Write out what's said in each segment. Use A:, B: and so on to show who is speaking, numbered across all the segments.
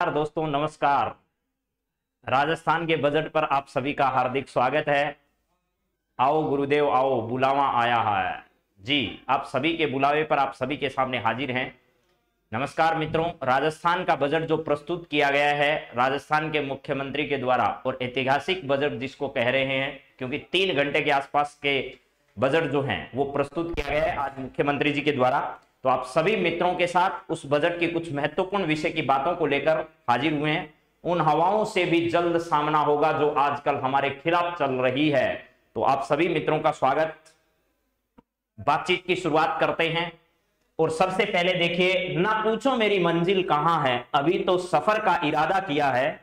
A: नमस्कार दोस्तों, नमस्कार। राजस्थान के बजट पर आप सभी का हार्दिक स्वागत है। आओ गुरुदेव, आओ, बुलावा आया है। जी, आप सभी के बुलावे पर आप सभी के सामने हाजिर हैं। नमस्कार मित्रों, राजस्थान का बजट जो प्रस्तुत किया गया है, राजस्थान के मुख्यमंत्री के द्वारा और ऐतिहासिक बजट जिसको कह रहे हैं, क्योंकि तीन घंटे के आसपास के बजट जो हैं, वो प्रस्तुत किया गया है आज मुख्यमंत्री जी के द्वारा। तो आप सभी मित्रों के साथ उस बजट के कुछ महत्वपूर्ण विषय की बातों को लेकर हाजिर हुए हैं। उन हवाओं से भी जल्द सामना होगा जो आजकल हमारे खिलाफ चल रही है। तो आप सभी मित्रों का स्वागत। बातचीत की शुरुआत करते हैं। और सबसे पहले देखिए, ना पूछो मेरी मंजिल कहाँ है। अभी तो सफ़र का इरादा किया है।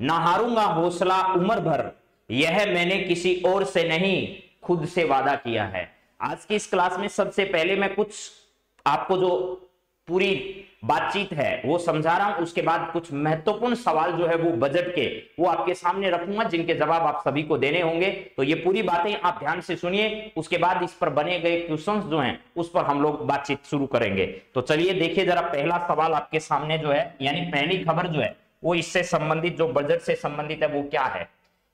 A: ना हारूँगा हौसला उम्र भर। यह मैंने किसी और से नहीं, खुद से वादा किया है। आज की इस क्लास में सबसे पहले मैं कुछ आपको जो पूरी बातचीत है, वो समझा रहा हूँ, उसके बाद कुछ महत्वपूर्ण सवाल जो है वो बजट के, वो आपके सामने रखूँगा, जिनके जवाब आप सभी को देने होंगे। तो ये पूरी बातें आप ध्यान से सुनिए, उसके बाद इस पर बने गए क्वेश्चंस जो हैं, उस पर हम लोग बातचीत शुरू करेंगे। तो चलिए देखिए जरा पहला सवाल आपके सामने जो है, यानी पहली खबर जो है, वो इससे संबंधित, जो बजट से संबंधित है, वो क्या है?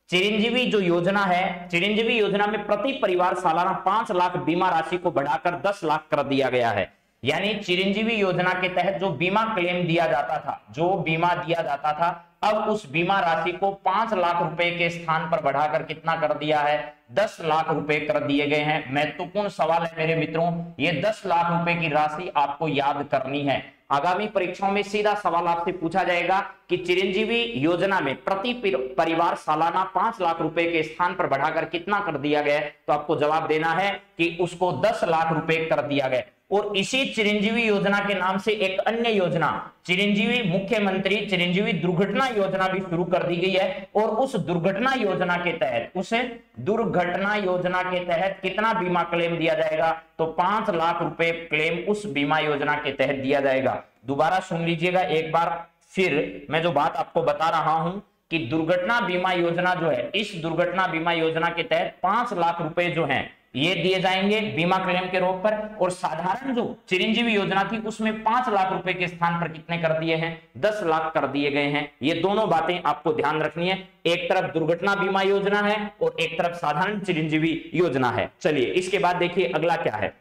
A: चिरंजीवी जो योजना है, चिरंजीवी योजना में प्रति परिवार सालाना पाँच लाख बीमा राशि को बढ़ाकर दस लाख कर दिया गया है। यानी चिरंजीवी योजना के तहत जो बीमा क्लेम दिया जाता था, जो बीमा दिया जाता था, अब उस बीमा राशि को पाँच लाख रुपए के स्थान पर बढ़ाकर कितना कर दिया है? दस लाख रुपए कर दिए गए हैं। महत्वपूर्ण सवाल है मेरे मित्रों, ये दस लाख रुपए की राशि आपको याद करनी है। आगामी परीक्षाओं में सीधा सवाल आपसे पूछा जाएगा कि चिरंजीवी योजना में प्रति परिवार सालाना पाँच लाख रुपए के स्थान पर बढ़ाकर कितना कर दिया गया तो आपको जवाब देना है कि उसको दस लाख रुपए कर दिया गया और इसी चिरंजीवी योजना के नाम से एक अन्य योजना, चिरंजीवी मुख्यमंत्री, चिरंजीवी दुर्घटना योजना भी शुरू कर दी गई है। और उस दुर्घटना योजना के तहत, उस दुर्घटना योजना के तहत कितना बीमा क्लेम दिया जाएगा? तो पाँच लाख रुपए क्लेम उस बीमा योजना के तहत दिया जाएगा। दोबारा सुन लीजिएगा एक बार, फिर मैं जो बात आपको बता रहा हूँ कि दुर्घटना बीमा योजना जो है, इस दुर्घटना बीमा योजना के तहत पाँच लाख रुपए जो है ये दिए जाएँगे बीमा क्लेम के रोग पर। और साधारण जो चिरंजीवी योजना थी, उसमें पाँच लाख रुपए के स्थान पर कितने कर दिए हैं? दस लाख कर दिए गए हैं। ये दोनों बातें आपको ध्यान रखनी है। एक तरफ़ दुर्घटना बीमा योजना है और एक तरफ़ साधारण चिरंजीवी योजना है। चलिए, इसके बाद देखिए अगला क्या है।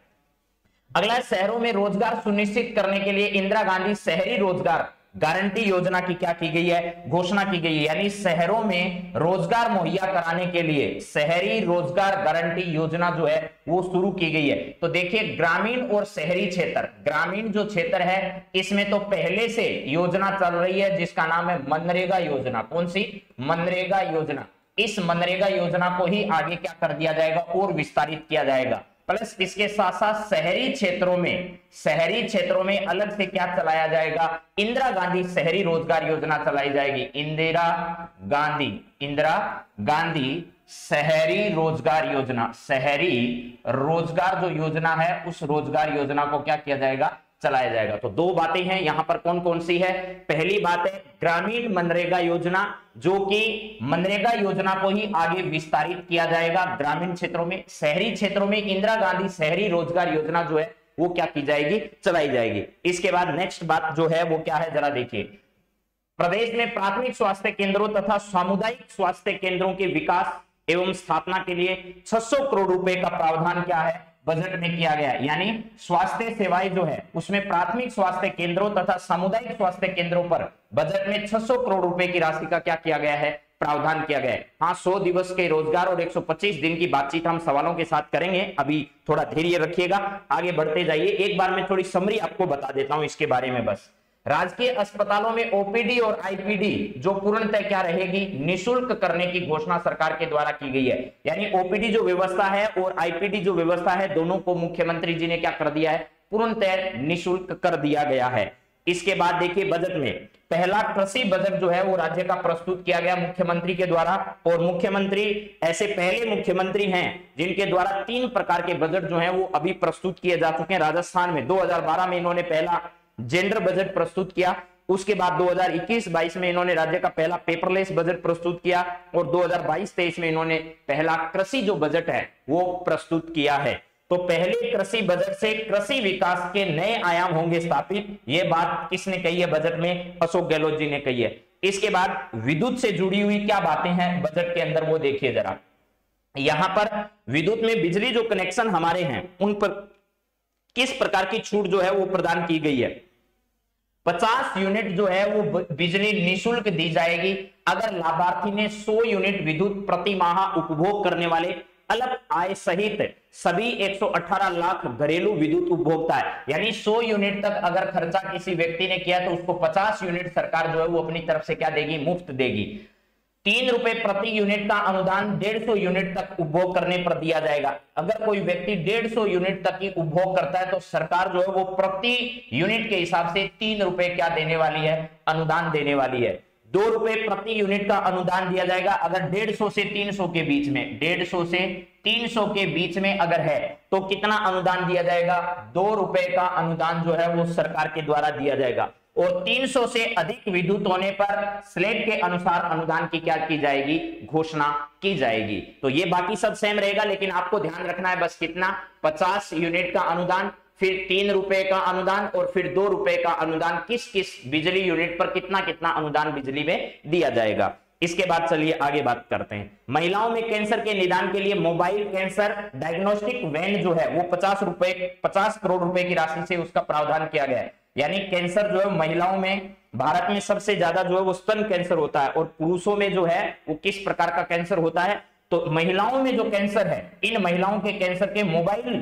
A: अगला शहरों में रोज़गार सुनिश्चित करने के लिए इंदिरा गांधी शहरी रोज़गार गारंटी योजना की क्या की गई है? घोषणा की गई है। यानी शहरों में रोज़गार मुहैया कराने के लिए शहरी रोज़गार गारंटी योजना जो है, वो शुरू की गई है। तो देखिए, ग्रामीण और शहरी क्षेत्र, ग्रामीण जो क्षेत्र है, इसमें तो पहले से योजना चल रही है, जिसका नाम है मनरेगा योजना। कौन सी? मनरेगा योजना। इस मनरेगा योजना को ही आगे क्या कर दिया जाएगा? और विस्तारित किया जाएगा। प्लस इसके साथ साथ शहरी क्षेत्रों में, शहरी क्षेत्रों में अलग से क्या चलाया जाएगा? इंदिरा गांधी शहरी रोज़गार योजना चलाई जाएगी। इंदिरा गांधी इंदिरा गांधी शहरी रोज़गार योजना, शहरी रोज़गार जो योजना है, उस रोज़गार योजना को क्या किया जाएगा? चलाया जाएगा। तो दो बातें हैं, यहाँ पर कौन कौन सी है? पहली बात है ग्रामीण मनरेगा योजना, जो कि मनरेगा योजना को ही आगे विस्तारित किया जाएगा। ग्रामीण क्षेत्रों में, शहरी क्षेत्रों में इंदिरा गांधी शहरी रोज़गार योजना जो है, वो क्या की जाएगी? चलाई जाएगी। इसके बाद नेक्स्ट बात जो है, वो क्या है? जरा देखिए। प्रदेश में प्राथमिक स्वास्थ्य केंद्रों तथा सामुदायिक स्वास्थ्य केंद्रों के विकास एवं स्थापना के लिए 600 करोड़ रुपए का प्रावधान क्या है? बजट में किया गया यानी स्वास्थ्य सेवाएँ जो है, उसमें प्राथमिक स्वास्थ्य केंद्रों तथा सामुदायिक स्वास्थ्य केंद्रों पर बजट में 600 करोड़ रुपए की राशि का क्या किया गया है? प्रावधान किया गया है। हाँ सौ दिवस के रोज़गार और 125 दिन की बातचीत हम सवालों के साथ करेंगे। अभी थोड़ा धैर्य रखिएगा। आगे बढ़ते जाइए। एक बार में थोड़ी समरी आपको बता देता हूँ इसके बारे में बस। राजकीय अस्पतालों में ओपीडी और आईपीडी, जो पूर्णतः क्या रहेगी, निशुल्क करने की घोषणा सरकार के द्वारा की गई है। यानी ओपीडी जो व्यवस्था है और आईपीडी जो व्यवस्था है, दोनों को मुख्यमंत्री जी ने क्या कर दिया है? पूर्णतः निशुल्क कर दिया गया है। इसके बाद देखिए बजट में, पहला कृषि बजट जो है, वो राज्य का प्रस्तुत किया गया मुख्यमंत्री के द्वारा, और मुख्यमंत्री, ऐसे पहले मुख्यमंत्री हैं, जिनके द्वारा तीन प्रकार के बजट जो है, वो अभी प्रस्तुत किए जा चुके हैं। राजस्थान में 2012 में इन्होंने पहला जेंडर बजट प्रस्तुत किया। उसके बाद 2021-22 में इन्होंने राज्य का पहला पेपरलेस बजट प्रस्तुत किया और 2022-23 में इन्होंने पहला कृषि जो बजट है, वो प्रस्तुत किया है। तो पहले कृषि बजट से कृषि विकास के नए आयाम होंगे स्थापित। ये बात किसने कही है बजट में? अशोक गहलोत जी ने कही है। इसके बाद विद्युत से जुड़ी हुई क्या बातें हैं बजट के अंदर, वो देखिए जरा। यहाँ पर विद्युत में बिजली जो कनेक्शन हमारे हैं, उन पर किस प्रकार की छूट जो है वो प्रदान की गई है? 50 यूनिट जो है वो बिजली निशुल्क दी जाएगी। अगर लाभार्थी ने 100 यूनिट विद्युत प्रति माह उपभोग करने वाले अलग आय सहित सभी 118 लाख घरेलू विद्युत उपभोक्ता है, यानी 100 यूनिट तक अगर खर्चा किसी व्यक्ति ने किया तो उसको 50 यूनिट सरकार जो है वो अपनी तरफ़ से क्या देगी? मुफ़्त देगी। तीन रुपए प्रति यूनिट का अनुदान डेढ़ सौ यूनिट तक उपभोग करने पर दिया जाएगा। अगर कोई व्यक्ति डेढ़ सौ यूनिट तक की उपभोग करता है तो सरकार जो है वो प्रति यूनिट के हिसाब से तीन रुपए क्या देने वाली है? अनुदान देने वाली है। दो रुपए प्रति यूनिट का अनुदान दिया जाएगा अगर डेढ़ सौ से तीन सौ के बीच में। डेढ़ सौ से तीन सौ के बीच में अगर है तो कितना अनुदान दिया जाएगा? दो रुपए का अनुदान जो है वो सरकार के द्वारा दिया जाएगा। और 300 से अधिक विद्युत होने पर स्लेट के अनुसार अनुदान की क्या की जाएगी? घोषणा की जाएगी। तो ये बाकी सब सेम रहेगा, लेकिन आपको ध्यान रखना है बस कितना? 50 यूनिट का अनुदान, फिर तीन रुपए का अनुदान और फिर दो रुपए का अनुदान। किस किस बिजली यूनिट पर कितना कितना अनुदान बिजली में दिया जाएगा? इसके बाद चलिए आगे बात करते हैं। महिलाओं में कैंसर के निदान के लिए मोबाइल कैंसर डायग्नोस्टिक वैन जो है, वो पचास रुपए, पचास करोड़ रुपए की राशि से उसका प्रावधान किया गया है। यानी कैंसर जो है महिलाओं में, भारत में सबसे ज़्यादा जो है वो स्तन कैंसर होता है और पुरुषों में जो है वो किस प्रकार का कैंसर होता है? तो महिलाओं में जो कैंसर है, इन महिलाओं के कैंसर के मोबाइल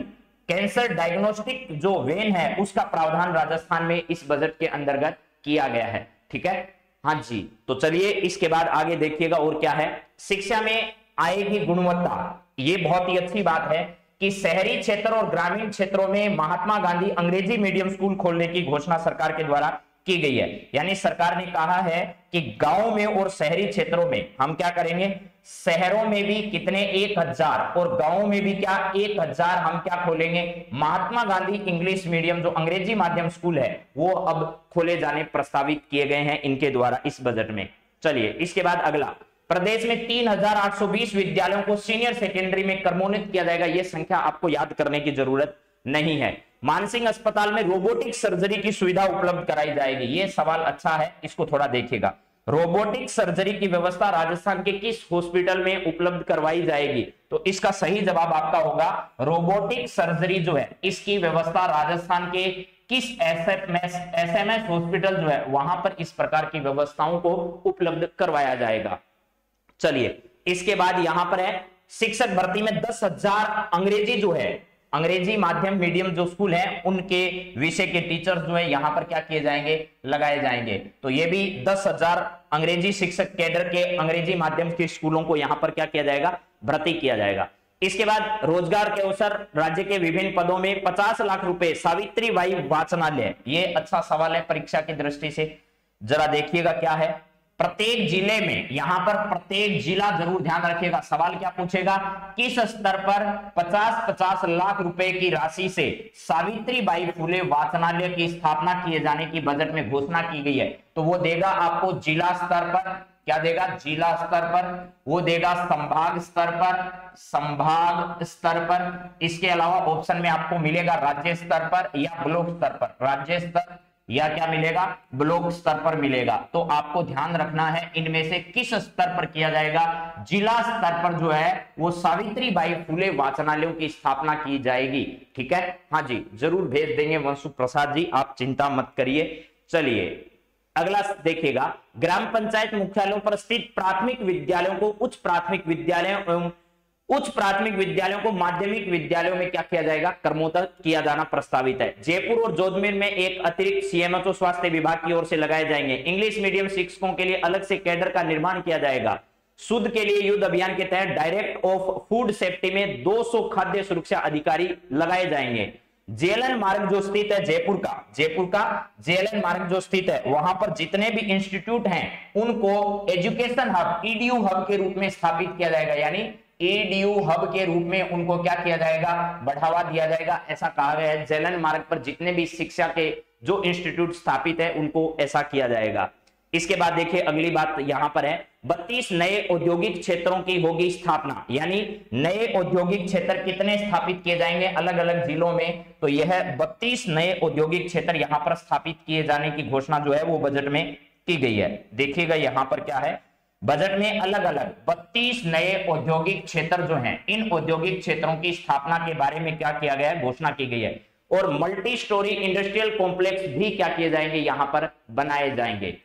A: कैंसर डायग्नोस्टिक जो वेन है, उसका प्रावधान राजस्थान में इस बजट के अंतर्गत किया गया है। ठीक है? हाँ जी तो चलिए इसके बाद आगे देखिएगा और क्या है। शिक्षा में आएगी गुणवत्ता, ये बहुत ही अच्छी बात है। कि शहरी क्षेत्र और ग्रामीण क्षेत्रों में महात्मा गांधी अंग्रेज़ी मीडियम स्कूल खोलने की घोषणा सरकार के द्वारा की गई है। यानी सरकार ने कहा है कि गाँव में और शहरी क्षेत्रों में हम क्या करेंगे? शहरों में भी कितने एक हज़ार और गाँव में भी क्या एक हज़ार हम क्या खोलेंगे? महात्मा गांधी इंग्लिश मीडियम जो अंग्रेज़ी माध्यम स्कूल है, वो अब खोले जाने प्रस्तावित किए गए हैं इनके द्वारा इस बजट में। चलिए, इसके बाद अगला। प्रदेश में 3,820 विद्यालयों को सीनियर सेकेंडरी में क्रमोन्वित किया जाएगा। यह संख्या आपको याद करने की ज़रूरत नहीं है। मानसिंह अस्पताल में रोबोटिक सर्जरी की सुविधा उपलब्ध कराई जाएगी। ये सवाल अच्छा है इसको थोड़ा देखेगा रोबोटिक सर्जरी की व्यवस्था राजस्थान के किस हॉस्पिटल में उपलब्ध करवाई जाएगी? तो इसका सही जवाब आपका होगा रोबोटिक सर्जरी जो है इसकी व्यवस्था राजस्थान के किस एसएमएस एसएमएस हॉस्पिटल जो है वहाँ पर इस प्रकार की व्यवस्थाओं को उपलब्ध करवाया जाएगा। चलिए, इसके बाद यहाँ पर है, शिक्षक भर्ती में दस हज़ार अंग्रेज़ी जो है, अंग्रेज़ी माध्यम मीडियम जो स्कूल है, उनके विषय के टीचर्स जो है, यहाँ पर क्या किए जाएँगे, लगाए जाएँगे। तो ये भी दस हज़ार अंग्रेज़ी शिक्षक कैडर के अंग्रेज़ी माध्यम के स्कूलों को यहाँ पर क्या किया जाएगा, भर्ती किया जाएगा। इसके बाद रोज़गार के अवसर, राज्य के विभिन्न पदों में 50 लाख रुपए, सावित्री बाई वाचनालय। ये अच्छा सवाल है, परीक्षा की दृष्टि से। जरा देखिएगा क्या है। प्रत्येक ज़िले में, यहाँ पर प्रत्येक जिला ज़रूर ध्यान रखिएगा। सवाल क्या पूछेगा? किस स्तर पर 50-50 लाख रुपए की राशि से सावित्री बाई फूले वाचनालय की स्थापना किए जाने की बजट में घोषणा की गई है? तो वो देगा आपको जिला स्तर पर, क्या देगा? जिला स्तर पर, वो देगा संभाग स्तर पर, संभाग स्तर पर। इसके अलावा ऑप्शन में आपको मिलेगा राज्य स्तर पर या ब्लॉक स्तर पर। राज्य स्तर या क्या मिलेगा? ब्लॉक स्तर पर मिलेगा। तो आपको ध्यान रखना है, इनमें से किस स्तर पर किया जाएगा? जिला स्तर पर जो है, वो सावित्री बाई फुले वाचनालयों की स्थापना की जाएगी। ठीक है? हाँ जी, ज़रूर भेज देंगे वंशु प्रसाद जी, आप चिंता मत करिए। चलिए, अगला देखिएगा। ग्राम पंचायत मुख्यालयों पर स्थित प्राथमिक विद्यालयों को उच्च प्राथमिक विद्यालयों एवं उच्च प्राथमिक विद्यालयों को माध्यमिक विद्यालयों में क्या किया जाएगा? कर्मोत्तर किया जाना प्रस्तावित है। जयपुर और जोधपुर में एक अतिरिक्त सीएमएचओ स्वास्थ्य विभाग की ओर से लगाए जाएँगे। इंग्लिश मीडियम शिक्षकों के लिए अलग से कैडर का निर्माण किया जाएगा। शुद्ध के लिए युद्ध अभियान के तहत डायरेक्ट ऑफ़ फ़ूड सेफ्टी में 200 खाद्य सुरक्षा अधिकारी लगाए जाएँगे। जेएलएन मार्ग जो स्थित है जयपुर का जयपुर का जेएलएन मार्ग जो स्थित है, वहाँ पर जितने भी इंस्टीट्यूट हैं, उनको एजुकेशन हब ईडीयू हब के रूप में स्थापित किया जाएगा। यानी एडीयू हब के रूप में उनको क्या किया जाएगा? बढ़ावा दिया जाएगा। ऐसा कहा गया है। जेलन मार्ग पर जितने भी शिक्षा के जो इंस्टीट्यूट स्थापित है, उनको ऐसा किया जाएगा। इसके बाद देखिए, अगली बात यहाँ पर है। बत्तीस नए औद्योगिक क्षेत्रों की होगी स्थापना। यानी नए औद्योगिक क्षेत्र कितने स्थापित किए जाएँगे अलग अलग जिलों में? तो यह बत्तीस नए औद्योगिक क्षेत्र यहाँ पर स्थापित किए जाने की घोषणा जो है, वो बजट में की गई है। देखिएगा यहाँ पर क्या है। बजट में अलग अलग 32 नए औद्योगिक क्षेत्र जो हैं, इन औद्योगिक क्षेत्रों की स्थापना के बारे में क्या किया गया है, घोषणा की गई है। और मल्टी स्टोरी इंडस्ट्रियल कॉम्प्लेक्स भी क्या किए जाएँगे, यहाँ पर बनाए जाएँगे।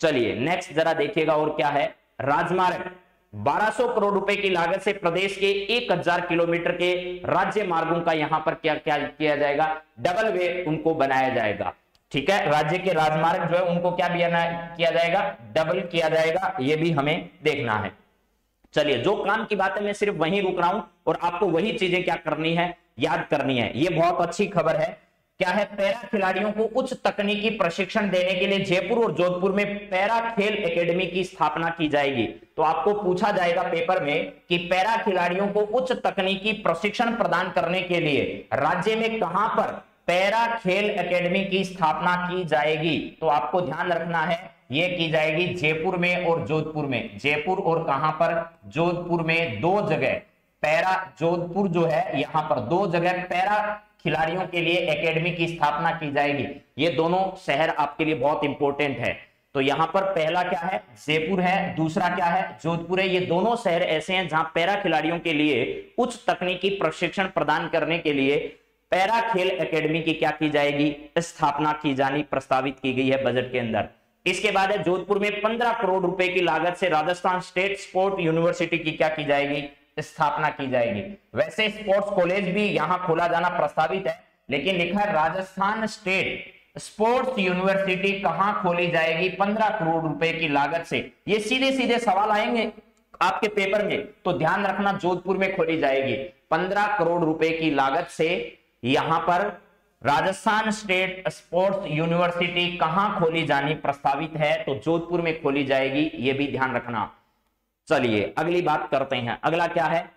A: चलिए नेक्स्ट जरा देखिएगा और क्या है। राजमार्ग 1200 करोड़ रुपए की लागत से प्रदेश के 1000 किलोमीटर के राज्य मार्गों का यहाँ पर क्या क्या किया जाएगा डबल वे उनको बनाया जाएगा। ठीक है? राज्य के राजमार्ग जो है, उनको क्या किया जाएगा? डबल किया जाएगा। ये भी हमें देखना है। चलिए, जो काम की बात है मैं सिर्फ़ वहीं रुक रहा हूँ और आपको वही चीज़ें क्या करनी है, याद करनी है। ये बहुत अच्छी खबर है। क्या है? पैरा खिलाड़ियों को उच्च तकनीकी प्रशिक्षण देने के लिए जयपुर और जोधपुर में पैरा खेल एकेडमी की स्थापना की जाएगी। तो आपको पूछा जाएगा पेपर में कि पैरा खिलाड़ियों को उच्च तकनीकी प्रशिक्षण प्रदान करने के लिए राज्य में कहाँ पर पैरा खेल एकेडमी की स्थापना की जाएगी। तो आपको ध्यान रखना है, ये की जाएगी जयपुर में और जोधपुर में। जयपुर और कहाँ पर? जोधपुर में दो जगह। पैरा जोधपुर जो है, यहाँ पर दो जगह पैरा खिलाड़ियों के लिए एकेडमी की स्थापना की जाएगी। ये दोनों शहर आपके लिए बहुत इंपॉर्टेंट है। तो यहाँ पर पहला क्या है? जयपुर है। दूसरा क्या है? जोधपुर है। ये दोनों शहर ऐसे हैं जहाँ पैरा खिलाड़ियों के लिए उच्च तकनीकी प्रशिक्षण प्रदान करने के लिए पैरा खेल एकेडमी की क्या की जाएगी? स्थापना की जानी प्रस्तावित की गई है बजट के अंदर। इसके बाद है, जोधपुर में पंद्रह करोड़ रुपए की लागत से राजस्थान स्टेट स्पोर्ट यूनिवर्सिटी की क्या की जाएगी? स्थापना की जाएगी। वैसे स्पोर्ट्स कॉलेज भी यहाँ खोला जाना प्रस्तावित है, लेकिन लिखा है राजस्थान स्टेट स्पोर्ट्स यूनिवर्सिटी कहाँ खोली जाएगी? पंद्रह करोड़ रुपए की लागत से। ये सीधे सीधे सवाल आएँगे आपके पेपर में तो ध्यान रखना जोधपुर में खोली जाएगी। पंद्रह करोड़ रुपए की लागत से यहाँ पर राजस्थान स्टेट स्पोर्ट्स यूनिवर्सिटी कहाँ खोली जानी प्रस्तावित है? तो जोधपुर में खोली जाएगी, ये भी ध्यान रखना। चलिए, अगली बात करते हैं। अगला क्या है?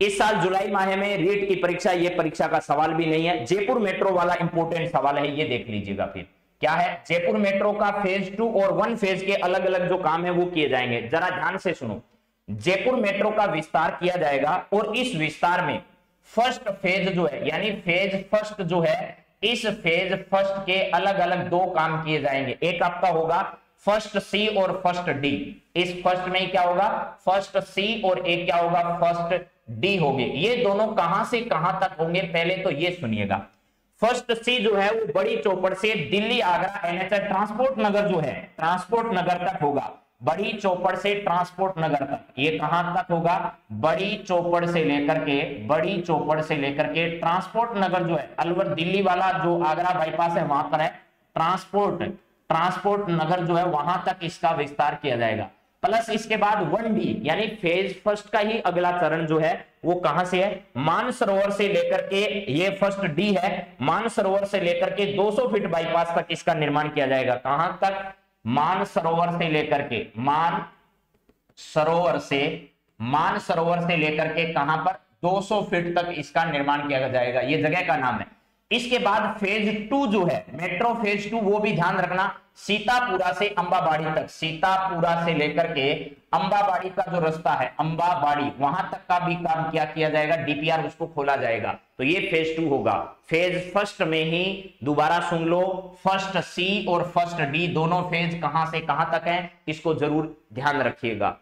A: इस साल जुलाई माह में रीट की परीक्षा, ये परीक्षा का सवाल भी नहीं है। जयपुर मेट्रो वाला इंपोर्टेंट सवाल है, ये देख लीजिएगा फिर। क्या है? जयपुर मेट्रो का फ़ेज़ टू और वन फ़ेज़ के अलग अलग जो काम है, वो किए जाएँगे। जरा ध्यान से सुनो। जयपुर मेट्रो का विस्तार किया जाएगा और इस विस्तार में फ़र्स्ट फ़ेज़ जो है, यानी फ़ेज़ फ़र्स्ट जो है, इस फ़ेज़ फ़र्स्ट के अलग अलग दो काम किए जाएँगे। एक आपका होगा फ़र्स्ट सी और फ़र्स्ट डी इस फ़र्स्ट में क्या होगा? फ़र्स्ट सी और एक क्या होगा? फ़र्स्ट डी होगी। ये दोनों कहाँ से कहाँ तक होंगे, पहले तो ये सुनिएगा। फ़र्स्ट सी जो है, वो बड़ी चौपड़ से दिल्ली, आगरा एनएचआई ट्रांसपोर्ट नगर जो है ट्रांसपोर्ट नगर तक होगा। बड़ी चौपड़ से ट्रांसपोर्ट नगर तक। ये कहाँ तक होगा? बड़ी चौपड़ से लेकर के, बड़ी चौपड़ से लेकर के ट्रांसपोर्ट नगर जो है, अलवर दिल्ली वाला जो आगरा बाईपास है, वहाँ पर है। ट्रांसपोर्ट ट्रांसपोर्ट नगर जो है, वहाँ तक इसका विस्तार किया जाएगा। प्लस इसके बाद वन डी यानी फ़ेज़ फ़र्स्ट का ही अगला चरण जो है, वो कहाँ से है? मानसरोवर से लेकर के ये फ़र्स्ट डी है। मानसरोवर से लेकर के 200 फीट बाईपास तक इसका निर्माण किया जाएगा। कहाँ तक? मानसरोवर से लेकर के, मान सरोवर से, मान सरोवर से लेकर के कहाँ पर? 200 फीट तक इसका निर्माण किया जाएगा। ये जगह का नाम है। इसके बाद फ़ेज़ टू जो है मेट्रो फ़ेज़ टू वो भी ध्यान रखना। सीतापुरा से अंबाबाड़ी तक। सीतापुरा से लेकर के अंबाबाड़ी का जो रास्ता है, अंबाबाड़ी, वहाँ तक का भी काम क्या किया जाएगा? डीपीआर उसको खोला जाएगा। तो ये फ़ेज़ टू होगा। फ़ेज़ फ़र्स्ट में ही दोबारा सुन लो। फ़र्स्ट सी और फ़र्स्ट डी दोनों फ़ेज़ कहाँ से कहाँ तक है, इसको ज़रूर ध्यान रखिएगा।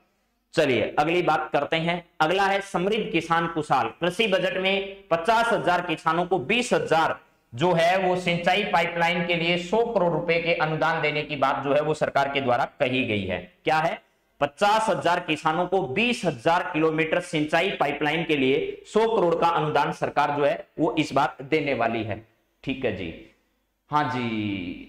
A: चलिए, अगली बात करते हैं। अगला है समृद्ध किसान कुशाल। कृषि बजट में पचास हज़ार किसानों को बीस हज़ार जो है वो सिंचाई पाइपलाइन के लिए सौ करोड़ रुपए के अनुदान देने की बात जो है वो सरकार के द्वारा कही गई है। क्या है? पचास हज़ार किसानों को बीस हज़ार किलोमीटर सिंचाई पाइपलाइन के लिए सौ करोड़ का अनुदान सरकार जो है वो इस बार देने वाली है। ठीक है जी। हाँ जी।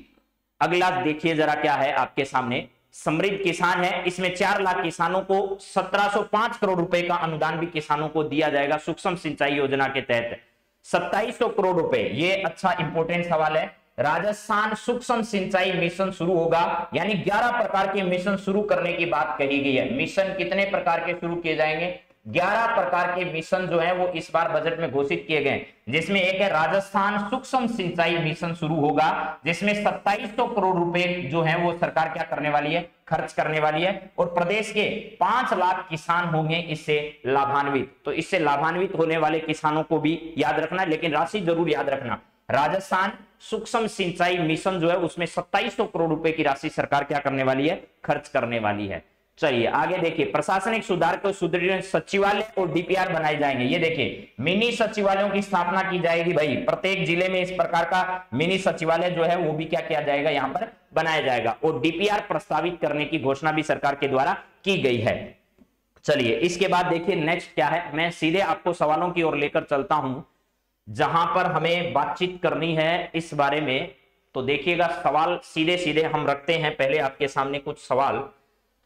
A: अगला देखिए जरा क्या है आपके सामने। समृद्ध किसान है। इसमें चार लाख किसानों को 1705 करोड़ रुपए का अनुदान भी किसानों को दिया जाएगा सूक्ष्म सिंचाई योजना के तहत। 2700 करोड़ रुपए। ये अच्छा इंपोर्टेंट सवाल है। राजस्थान सूक्ष्म सिंचाई मिशन शुरू होगा। यानी 11 प्रकार के मिशन शुरू करने की बात कही गई है। मिशन कितने प्रकार के शुरू किए जाएँगे? ग्यारह प्रकार के मिशन जो है वो इस बार बजट में घोषित किए गए जिसमें एक है राजस्थान सूक्ष्म सिंचाई मिशन शुरू होगा, जिसमें 2700 करोड़ रुपए जो है वो सरकार क्या करने वाली है? खर्च करने वाली है और प्रदेश के पाँच लाख किसान होंगे इससे लाभान्वित। तो इससे लाभान्वित होने वाले किसानों को भी याद रखना लेकिन राशि ज़रूर याद रखना। राजस्थान सूक्ष्म सिंचाई मिशन जो है उसमें सत्ताईस करोड़ रुपए की राशि सरकार क्या करने वाली है? खर्च करने वाली है। चलिए, आगे देखिए, प्रशासनिक सुधार को सुदृढ़ सचिवालय और डीपीआर बनाए जाएँगे। ये देखिए, मिनी सचिवालयों की स्थापना की जाएगी भाई। प्रत्येक ज़िले में इस प्रकार का मिनी सचिवालय जो है, वो भी क्या किया जाएगा, यहाँ पर बनाया जाएगा। और डीपीआर प्रस्तावित करने की घोषणा भी सरकार के द्वारा की गई है। चलिए, इसके बाद देखिए नेक्स्ट क्या है? मैं सीधे आपको सवालों की ओर लेकर चलता हूँ। जहाँ पर हमें बातचीत करनी है इस बारे में तो देखिएगा, सवाल सीधे सीधे हम रखते हैं। पहले आपके सामने कुछ सवाल।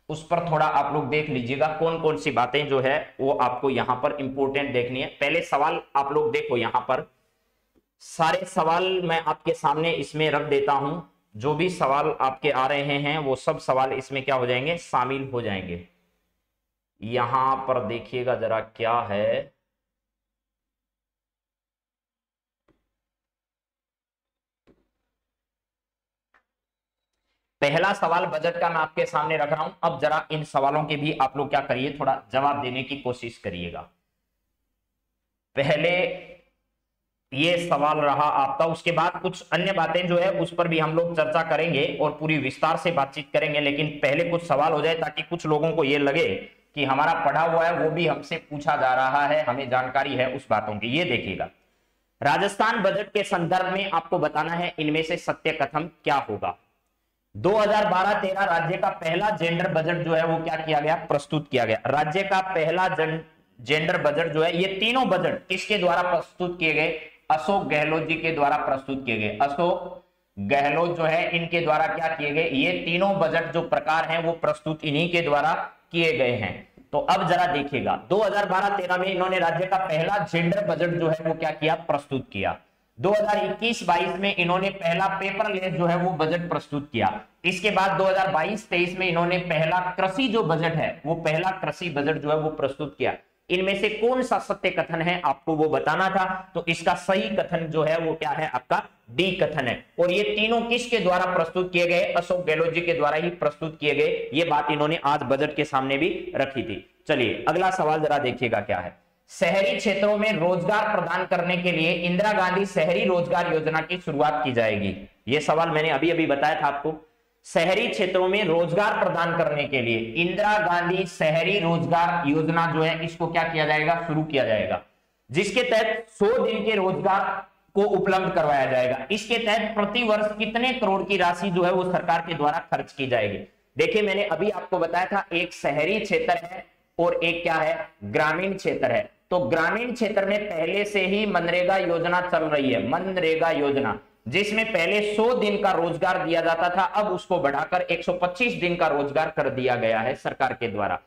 A: उस पर थोड़ा आप लोग देख लीजिएगा कौन कौन सी बातें जो है वो आपको यहाँ पर इंपोर्टेंट देखनी है। पहले सवाल आप लोग देखो यहाँ पर। सारे सवाल मैं आपके सामने इसमें रख देता हूँ। जो भी सवाल आपके आ रहे हैं, वो सब सवाल इसमें क्या हो जाएँगे? शामिल हो जाएँगे। यहाँ पर देखिएगा जरा क्या है। पहला सवाल बजट का मैं आपके सामने रख रहा हूँ। अब जरा इन सवालों के भी आप लोग क्या करिए, थोड़ा जवाब देने की कोशिश करिएगा। पहले ये सवाल रहा आपका, उसके बाद कुछ अन्य बातें जो है, उस पर भी हम लोग चर्चा करेंगे और पूरी विस्तार से बातचीत करेंगे, लेकिन पहले कुछ सवाल हो जाए ताकि कुछ लोगों को ये लगे कि हमारा पढ़ा हुआ है, वो भी हमसे पूछा जा रहा है, हमें जानकारी है उस बातों की। ये देखिएगा। राजस्थान बजट के संदर्भ में आपको बताना है, इनमें से सत्य कथम क्या होगा? 2012-13 राज्य का पहला जेंडर बजट जो है वो क्या किया गया? प्रस्तुत किया गया। राज्य का पहला जेंडर बजट जो है, ये तीनों बजट किसके द्वारा प्रस्तुत किए गए? अशोक गहलोत जी के द्वारा प्रस्तुत किए गए। अशोक गहलोत जो है, इनके द्वारा क्या किए गए? ये तीनों बजट जो प्रकार हैं, वो प्रस्तुत इन्हीं के द्वारा किए गए हैं। तो अब जरा देखिएगा 2012-13 में इन्होंने राज्य का पहला जेंडर बजट जो है, वो क्या किया? प्रस्तुत किया। 2021-22 में इन्होंने पहला पेपरलेस जो है वो बजट प्रस्तुत किया। इसके बाद 2022-23 में इन्होंने पहला कृषि जो बजट है, वो पहला कृषि बजट जो है वो प्रस्तुत किया। इनमें से कौन सा सत्य कथन है, आपको वो बताना था। तो इसका सही कथन जो है वो क्या है, आपका डी कथन है। और ये तीनों किसके द्वारा प्रस्तुत किए गए, अशोक गहलोत जी के द्वारा ही प्रस्तुत किए गए, ये बात इन्होंने आज बजट के सामने भी रखी थी। चलिए, अगला सवाल जरा देखिएगा क्या है। शहरी क्षेत्रों में रोज़गार प्रदान करने के लिए इंदिरा गांधी शहरी रोज़गार योजना की शुरुआत की जाएगी। यह सवाल मैंने अभी अभी बताया था आपको। शहरी क्षेत्रों में रोज़गार प्रदान करने के लिए इंदिरा गांधी शहरी रोज़गार योजना जो है, इसको क्या किया जाएगा? शुरू किया जाएगा। जिसके तहत 100 दिन के रोज़गार को उपलब्ध करवाया जाएगा। इसके तहत प्रति वर्ष कितने करोड़ की राशि जो है, वो सरकार के द्वारा खर्च की जाएगी। देखिए, मैंने अभी आपको बताया था, एक शहरी क्षेत्र है और एक क्या है? ग्रामीण क्षेत्र है। तो ग्रामीण क्षेत्र में पहले से ही मनरेगा योजना चल रही है, मनरेगा योजना, जिसमें पहले 100 दिन का रोज़गार दिया जाता था, अब उसको बढ़ाकर 125 दिन का रोज़गार कर दिया गया है सरकार के द्वारा।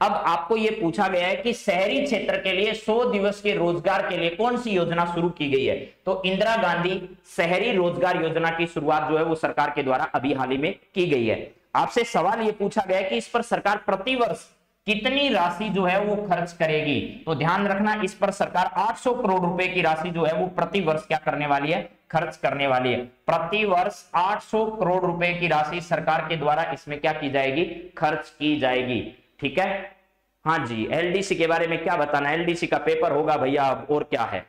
A: अब आपको यह पूछा गया है कि शहरी क्षेत्र के लिए 100 दिवस के रोज़गार के लिए कौन सी योजना शुरू की गई है? तो इंदिरा गांधी शहरी रोज़गार योजना की शुरुआत जो है वो सरकार के द्वारा अभी हाल ही में की गई है। आपसे सवाल यह पूछा गया कि इस पर सरकार प्रतिवर्ष कितनी राशि जो है वो खर्च करेगी? तो ध्यान रखना, इस पर सरकार 800 करोड़ रुपए की राशि जो है वो प्रति वर्ष क्या करने वाली है? खर्च करने वाली है। प्रति वर्ष 800 करोड़ रुपए की राशि सरकार के द्वारा इसमें क्या की जाएगी? खर्च की जाएगी। ठीक है? हाँ जी, एलडीसी के बारे में क्या बताना एलडीसी का पेपर होगा भैया, अब और क्या है?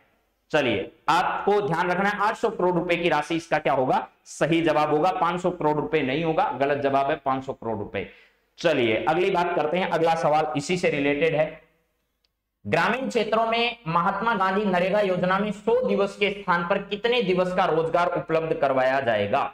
A: चलिए, आपको ध्यान रखना है 800 करोड़ रुपए की राशि इसका क्या होगा? सही जवाब होगा 500 करोड़ रुपए नहीं होगा, गलत जवाब है 500 करोड़ रुपए। चलिए, अगली बात करते हैं, अगला सवाल इसी से रिलेटेड है। ग्रामीण क्षेत्रों में महात्मा गांधी नरेगा योजना में 100 दिवस के स्थान पर कितने दिवस का रोज़गार उपलब्ध करवाया जाएगा?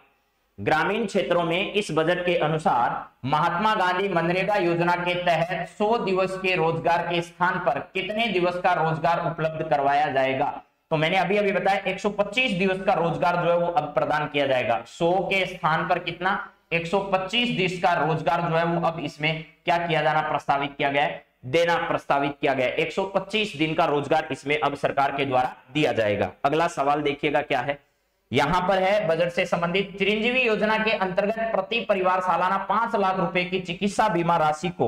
A: ग्रामीण क्षेत्रों में इस बजट के अनुसार महात्मा गांधी मनरेगा योजना के तहत 100 दिवस के रोज़गार के स्थान पर कितने दिवस का रोज़गार उपलब्ध करवाया जाएगा? तो मैंने अभी अभी बताया 125 दिवस का रोज़गार जो है वो अब प्रदान किया जाएगा। 100 के स्थान पर कितना? 125 देश का रोज़गार जो है वो अब इसमें क्या किया जाना प्रस्तावित किया गया है? देना प्रस्तावित किया गया 125 दिन का रोज़गार इसमें अब सरकार के द्वारा दिया जाएगा। अगला सवाल देखिएगा क्या है? यहाँ पर है, बजट से संबंधित चिरंजीवी योजना के अंतर्गत प्रति परिवार सालाना पाँच लाख रुपए की चिकित्सा बीमा राशि को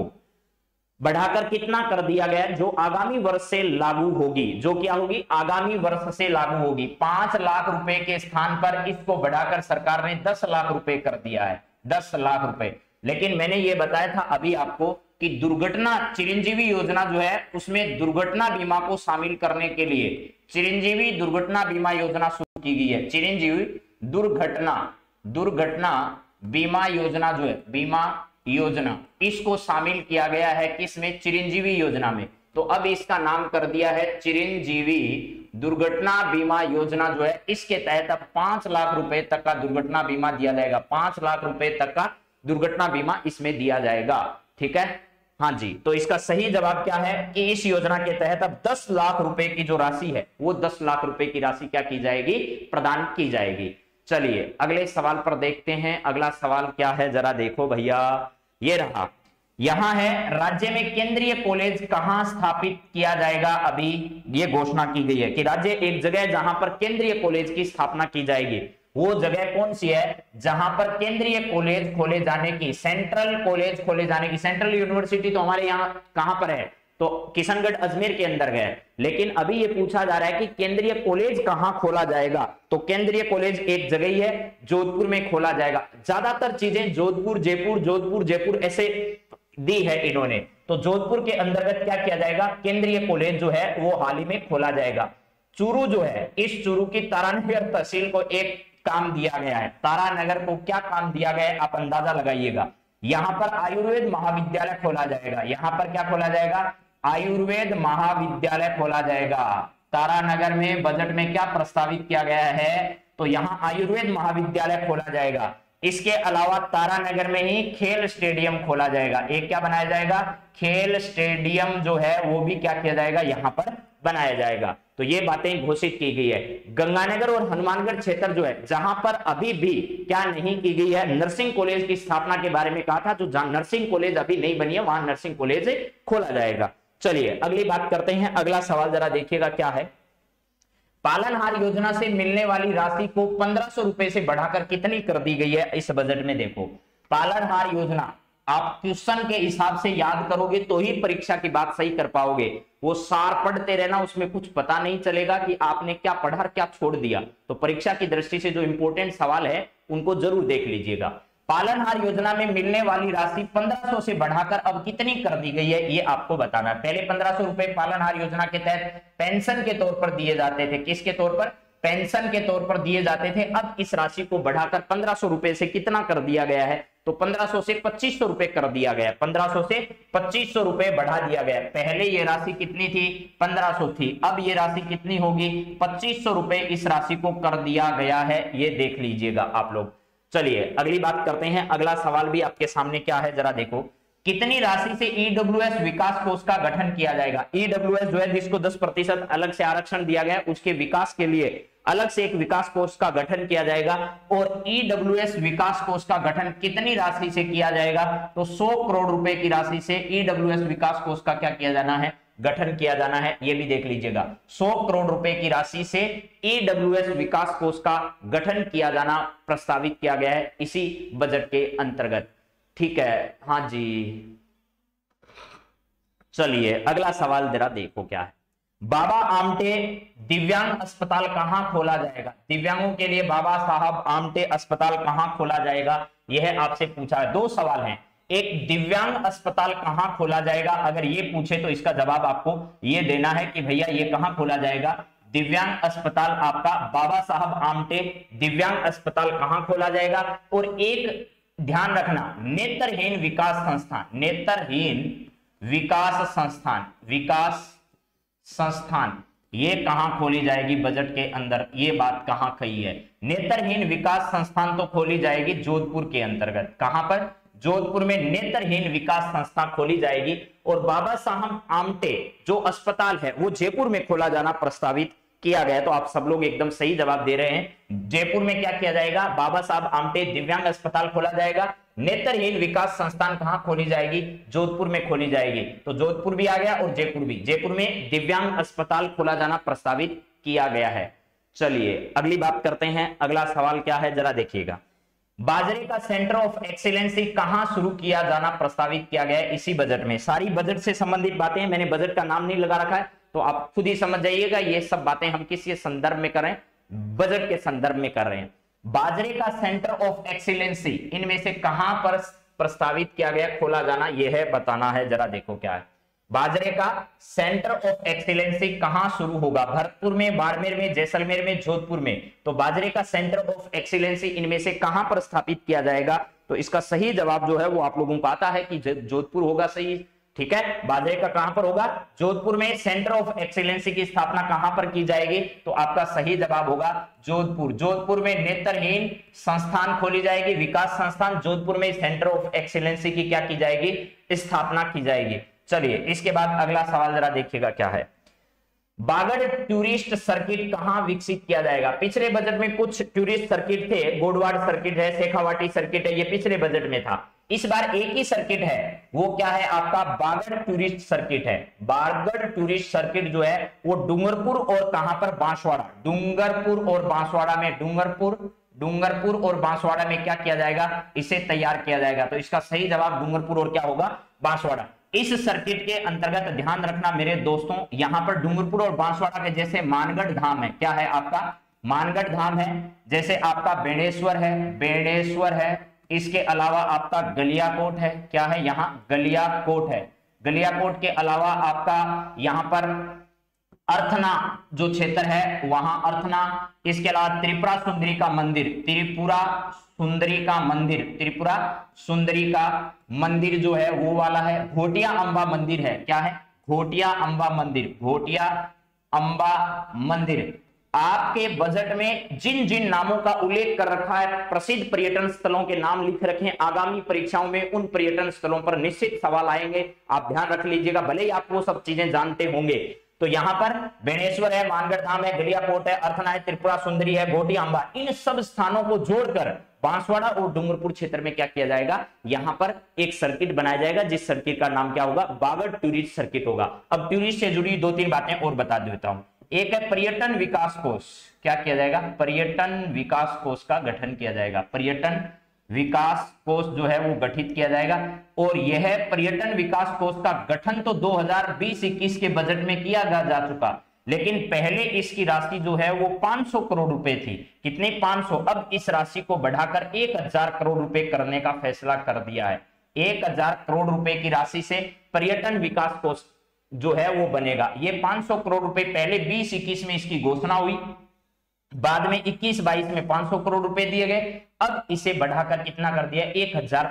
A: बढ़ाकर कितना कर दिया गया जो आगामी वर्ष से लागू होगी? जो क्या होगी? आगामी वर्ष से लागू होगी। पाँच लाख रुपए के स्थान पर इसको बढ़ाकर सरकार ने दस लाख रुपए कर दिया है। दस लाख रुपए। लेकिन मैंने ये बताया था अभी आपको कि दुर्घटना चिरंजीवी योजना जो है, उसमें दुर्घटना बीमा को शामिल करने के लिए चिरंजीवी दुर्घटना बीमा योजना शुरू की गई है। चिरंजीवी दुर्घटना दुर्घटना बीमा योजना जो है, बीमा योजना। इसको शामिल किया गया है किसमें? चिरंजीवी योजना में। तो अब इसका नाम कर दिया है चिरंजीवी दुर्घटना बीमा योजना जो है, इसके तहत अब पाँच लाख रुपए तक का दुर्घटना बीमा दिया जाएगा। पाँच लाख रुपए तक का दुर्घटना बीमा इसमें दिया जाएगा। ठीक है? हाँ जी तो इसका सही जवाब क्या है? कि इस योजना के तहत अब 10 लाख रुपए की जो राशि है, वो 10 लाख रुपए की राशि क्या की जाएगी? प्रदान की जाएगी। चलिए, अगले सवाल पर देखते हैं। अगला सवाल क्या है? जरा देखो भैया। ये रहा, यहाँ है, राज्य में केंद्रीय कॉलेज कहाँ स्थापित किया जाएगा? अभी ये घोषणा की गई है कि राज्य एक जगह जहाँ पर केंद्रीय कॉलेज की स्थापना की जाएगी। वो जगह कौन सी है? जहाँ पर केंद्रीय कॉलेज खोले जाने की, सेंट्रल कॉलेज खोले जाने की, सेंट्रल यूनिवर्सिटी तो हमारे यहाँ कहाँ पर है? तो किशनगढ़ अजमेर के अंदर गए। लेकिन अभी ये पूछा जा रहा है कि केंद्रीय कॉलेज कहाँ खोला जाएगा? तो केंद्रीय कॉलेज एक जगह ही है, जोधपुर में खोला जाएगा। ज़्यादातर चीज़ें जोधपुर, जयपुर जोधपुर, जयपुर ऐसे दी है इन्होंने। तो जोधपुर के अंतर्गत क्या किया जाएगा? केंद्रीय कॉलेज जो है, वो हाल ही में खोला जाएगा। चूरू जो है, इस चूरू की तारानगर तहसील को एक काम दिया गया है। तारानगर को क्या काम दिया गया है, आप अंदाज़ा लगाइएगा। यहाँ पर आयुर्वेद महाविद्यालय खोला जाएगा। यहाँ पर क्या खोला जाएगा? आयुर्वेद महाविद्यालय खोला जाएगा। तारानगर में बजट में क्या प्रस्तावित किया गया है? तो यहाँ आयुर्वेद महाविद्यालय खोला जाएगा। इसके अलावा तारानगर में ही खेल स्टेडियम खोला जाएगा। एक क्या बनाया जाएगा? खेल स्टेडियम जो है, वो भी क्या किया जाएगा? यहाँ पर बनाया जाएगा। तो ये बातें घोषित की गई है। गंगानगर और हनुमानगढ़ क्षेत्र जो है, जहाँ पर अभी भी क्या नहीं की गई है? नर्सिंग कॉलेज की स्थापना के बारे में कहा था, जो नर्सिंग कॉलेज अभी नहीं बनी है, वहाँ नर्सिंग कॉलेज खोला जाएगा। चलिए, अगली बात करते हैं। अगला सवाल जरा देखिएगा क्या है। पालनहार योजना से मिलने वाली राशि को पंद्रह सौ रुपए से बढ़ाकर कितनी कर दी गई है? इस बजट में देखो। पालनहार योजना, आप क्वेश्चन के हिसाब से याद करोगे तो ही परीक्षा की बात सही कर पाओगे। वो सार पढ़ते रहना, उसमें कुछ पता नहीं चलेगा कि आपने क्या पढ़ा क्या छोड़ दिया। तो परीक्षा की दृष्टि से जो इंपोर्टेंट सवाल है, उनको ज़रूर देख लीजिएगा। पालनहार योजना में मिलने वाली राशि 1500 से बढ़ाकर अब कितनी कर दी गई है, ये आपको बताना पहले 1500 रुपए पालनहार योजना के तहत पेंशन के तौर पर दिए जाते थे। किसके तौर पर? पेंशन के तौर पर दिए जाते थे। अब इस राशि को बढ़ाकर 1500 रुपए से कितना कर दिया गया है? तो 1500 से 2500 रुपए कर दिया गया 1500 से 2500 रुपए बढ़ा दिया गया पहले ये राशि कितनी थी? 1500 थी। अब ये राशि कितनी होगी? 2500 रुपए इस राशि को कर दिया गया है। ये देख लीजिएगा आप लोग। चलिए, अगली बात करते हैं। अगला सवाल भी आपके सामने क्या है, जरा देखो। कितनी राशि से ईडब्ल्यूएस e विकास कोष का गठन किया जाएगा? ईडब्ल्यूएस e जो है जिसको 10 प्रतिशत अलग से आरक्षण दिया गया उसके विकास के लिए अलग से एक विकास कोष का गठन किया जाएगा। और ईडब्ल्यूएस e विकास कोष का गठन कितनी राशि से किया जाएगा? तो 100 करोड़ रुपए की राशि से ईडब्ल्यूएस e विकास कोष का क्या किया जाना है? गठन किया जाना है, ये भी देख लीजिएगा। 100 करोड़ रुपए की राशि से ईडब्ल्यूएस e विकास कोष का गठन किया जाना प्रस्तावित किया गया है, इसी बजट के अंतर्गत। ठीक है हाँ जी। चलिए, अगला सवाल जरा देखो क्या है। बाबा आमटे दिव्यांग अस्पताल कहाँ खोला जाएगा? दिव्यांगों के लिए बाबा साहब आमटे अस्पताल कहाँ खोला जाएगा? यह आपसे पूछा है। दो सवाल हैं। एक दिव्यांग अस्पताल कहाँ खोला जाएगा? अगर ये पूछे तो इसका जवाब आपको ये देना है कि भैया ये कहाँ खोला जाएगा? दिव्यांग अस्पताल आपका बाबा साहब आमटे दिव्यांग अस्पताल कहाँ खोला जाएगा? और एक ध्यान रखना, नेत्रहीन विकास संस्थान, नेत्रहीन विकास संस्थान विकास संस्थान, ये कहाँ खोली जाएगी बजट के अंदर? ये बात कहाँ कही है? नेत्रहीन विकास संस्थान तो खोली जाएगी जोधपुर के अंतर्गत। कहाँ पर? जोधपुर में नेत्रहीन विकास संस्था खोली जाएगी और बाबा साहब आमटे, जो अस्पताल है, वो जयपुर में खोला जाना प्रस्तावित किया गया तो आप सब लोग एकदम सही जवाब दे रहे हैं। जयपुर में क्या किया जाएगा? बाबा साहब आमटे दिव्यांग अस्पताल खोला जाएगा। नेत्रहीन विकास संस्थान कहाँ खोली जाएगी? जोधपुर में खोली जाएगी। तो जोधपुर भी आ गया और जयपुर भी। जयपुर में दिव्यांग अस्पताल खोला जाना प्रस्तावित किया गया है। चलिए, अगली बात करते हैं। अगला सवाल क्या है? जरा देखिएगा। बाजरे का सेंटर ऑफ़ एक्सीलेंसी कहाँ शुरू किया जाना प्रस्तावित किया गया है? इसी बजट में। सारी बजट से संबंधित बातें हैं मैंने बजट का नाम नहीं लगा रखा है तो आप खुद ही समझ जाइएगा, ये सब बातें हम किस संदर्भ में कर बजट के संदर्भ में कर रहे हैं। बाजरे का सेंटर ऑफ़ एक्सीलेंसी इनमें से कहाँ पर प्रस्तावित किया गया, खोला जाना यह है, बताना है, जरा देखो क्या है। बाजरे का सेंटर ऑफ़ एक्सीलेंसी कहाँ शुरू होगा? भरतपुर में, बाड़मेर में, जैसलमेर में, जोधपुर में। तो बाजरे का सेंटर ऑफ़ एक्सीलेंसी इनमें से कहाँ पर स्थापित किया जाएगा? तो इसका सही जवाब जो है वो आप लोगों को आता है कि जोधपुर होगा सही। ठीक है? बाजरे का कहाँ पर होगा? जोधपुर में सेंटर ऑफ़ एक्सीलेंसी की स्थापना कहाँ पर की जाएगी? तो आपका सही जवाब होगा जोधपुर। जोधपुर में नेत्रहीन संस्थान खोली जाएगी, विकास संस्थान। जोधपुर में सेंटर ऑफ़ एक्सीलेंसी की क्या की जाएगी? स्थापना की जाएगी। चलिए, इसके बाद अगला सवाल जरा देखिएगा क्या है। बागड़ टूरिस्ट सर्किट कहाँ विकसित किया जाएगा? पिछले बजट में कुछ टूरिस्ट सर्किट थे, गोडवाड़ सर्किट है, शेखावाटी सर्किट है, ये पिछले बजट में था। इस बार एक ही सर्किट है, वो क्या है? आपका बागड़ टूरिस्ट सर्किट है। बागड़ टूरिस्ट सर्किट जो है, वो डूंगरपुर और कहाँ पर? बांसवाड़ा। डूंगरपुर और बांसवाड़ा में, डूंगरपुर डूंगरपुर और बांसवाड़ा में क्या किया जाएगा? इसे तैयार किया जाएगा। तो इसका सही जवाब डूंगरपुर और क्या होगा? बांसवाड़ा। इस सर्किट के अंतर्गत ध्यान रखना मेरे दोस्तों, यहाँ पर डूंगरपुर और बांसवाड़ा के जैसे मानगढ़ धाम है। क्या है आपका? मानगढ़ धाम है, जैसे आपका बेणेश्वर है बेणेश्वर है। इसके अलावा आपका गलिया कोट है। क्या है यहाँ? गलियाकोट है। गलिया कोट के अलावा आपका यहाँ पर अर्थना जो क्षेत्र है, वहाँ अर्थना। इसके अलावा त्रिपुरा सुंदरी का मंदिर, त्रिपुरा सुंदरी का मंदिर, त्रिपुरा सुंदरी का मंदिर जो है, वो वाला है। घोटिया अंबा मंदिर है। क्या है? घोटिया अंबा मंदिर, घोटिया अंबा मंदिर। आपके बजट में जिन जिन नामों का उल्लेख कर रखा है, प्रसिद्ध पर्यटन स्थलों के नाम लिख रखे। आगामी परीक्षाओं में उन पर्यटन स्थलों पर निश्चित सवाल आएँगे। आप ध्यान रख लीजिएगा, भले ही आप वो सब चीज़ें जानते होंगे। तो यहाँ पर बेणेश्वर है, मानगढ़ धाम है गलियाकोट है अर्थना है, त्रिपुरा सुंदरी है, गोटी आंबा इन सब स्थानों को जोड़कर बांसवाड़ा और डूंगरपुर क्षेत्र में क्या किया जाएगा? यहाँ पर एक सर्किट बनाया जाएगा, जिस सर्किट का नाम क्या होगा? बागड़ टूरिस्ट सर्किट होगा। अब टूरिस्ट से जुड़ी दो तीन बातें और बता देता हूँ। एक है पर्यटन विकास कोष। क्या किया जाएगा? पर्यटन विकास कोष का गठन किया जाएगा। पर्यटन विकास कोष जो है वो गठित किया जाएगा। और यह पर्यटन विकास कोष का गठन तो 2020-21 के बजट में किया जा चुका। लेकिन पहले इसकी राशि जो है वो 500 करोड़ रुपए थी। कितनी 500 अब इस राशि को बढ़ाकर 1000 करोड़ रुपए करने का फैसला कर दिया है। 1000 करोड़ रुपए की राशि से पर्यटन विकास कोष जो है वो बनेगा। ये 500 करोड़ रुपए पहले 20 21 में इसकी घोषणा हुई। बाद में 21 22 में 500 करोड़ रुपए दिए गए। अब इसे बढ़ाकर कितना कर दिया 1000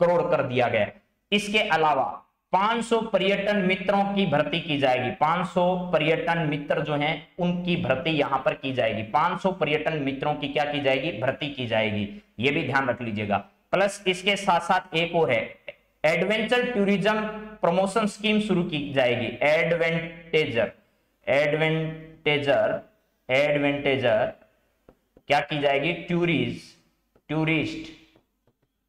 A: करोड़ कर दिया गया। इसके अलावा 500 पर्यटन मित्रों की भर्ती की जाएगी। 500 पर्यटन मित्र जो हैं, उनकी भर्ती यहाँ पर की जाएगी। 500 पर्यटन मित्रों की क्या की जाएगी? भर्ती की जाएगी। ये भी ध्यान रख लीजिएगा। प्लस इसके साथ साथ एक और है, एडवेंचर टूरिज़्म प्रमोशन स्कीम शुरू की जाएगी। एडवेंटेजर एडवेंटेजर एडवेंटेजर क्या की जाएगी? Tourist tourist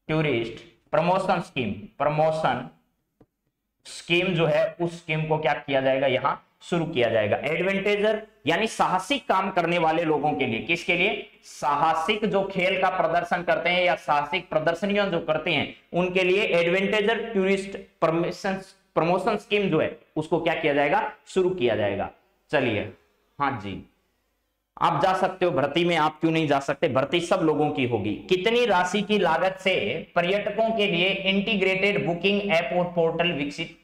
A: tourist, promotion scheme promotion scheme जो है, उस स्कीम को क्या किया जाएगा? यहाँ शुरू किया जाएगा। एडवेंटेजर, यानी साहसिक काम करने वाले लोगों के लिए। किसके लिए? साहसिक जो खेल का प्रदर्शन करते हैं या साहसिक प्रदर्शनियों जो करते हैं, उनके लिए adventure, tourist permission, promotion scheme जो है, उसको क्या किया जाएगा? शुरू किया जाएगा। चलिए। हाँ जी। आप जा सकते हो, भर्ती में आप क्यों नहीं जा सकते? भर्ती सब लोगों की होगी। कितनी राशि की लागत से पर्यटकों के लिए इंटीग्रेटेड बुकिंग ऐप और पोर्टल विकसित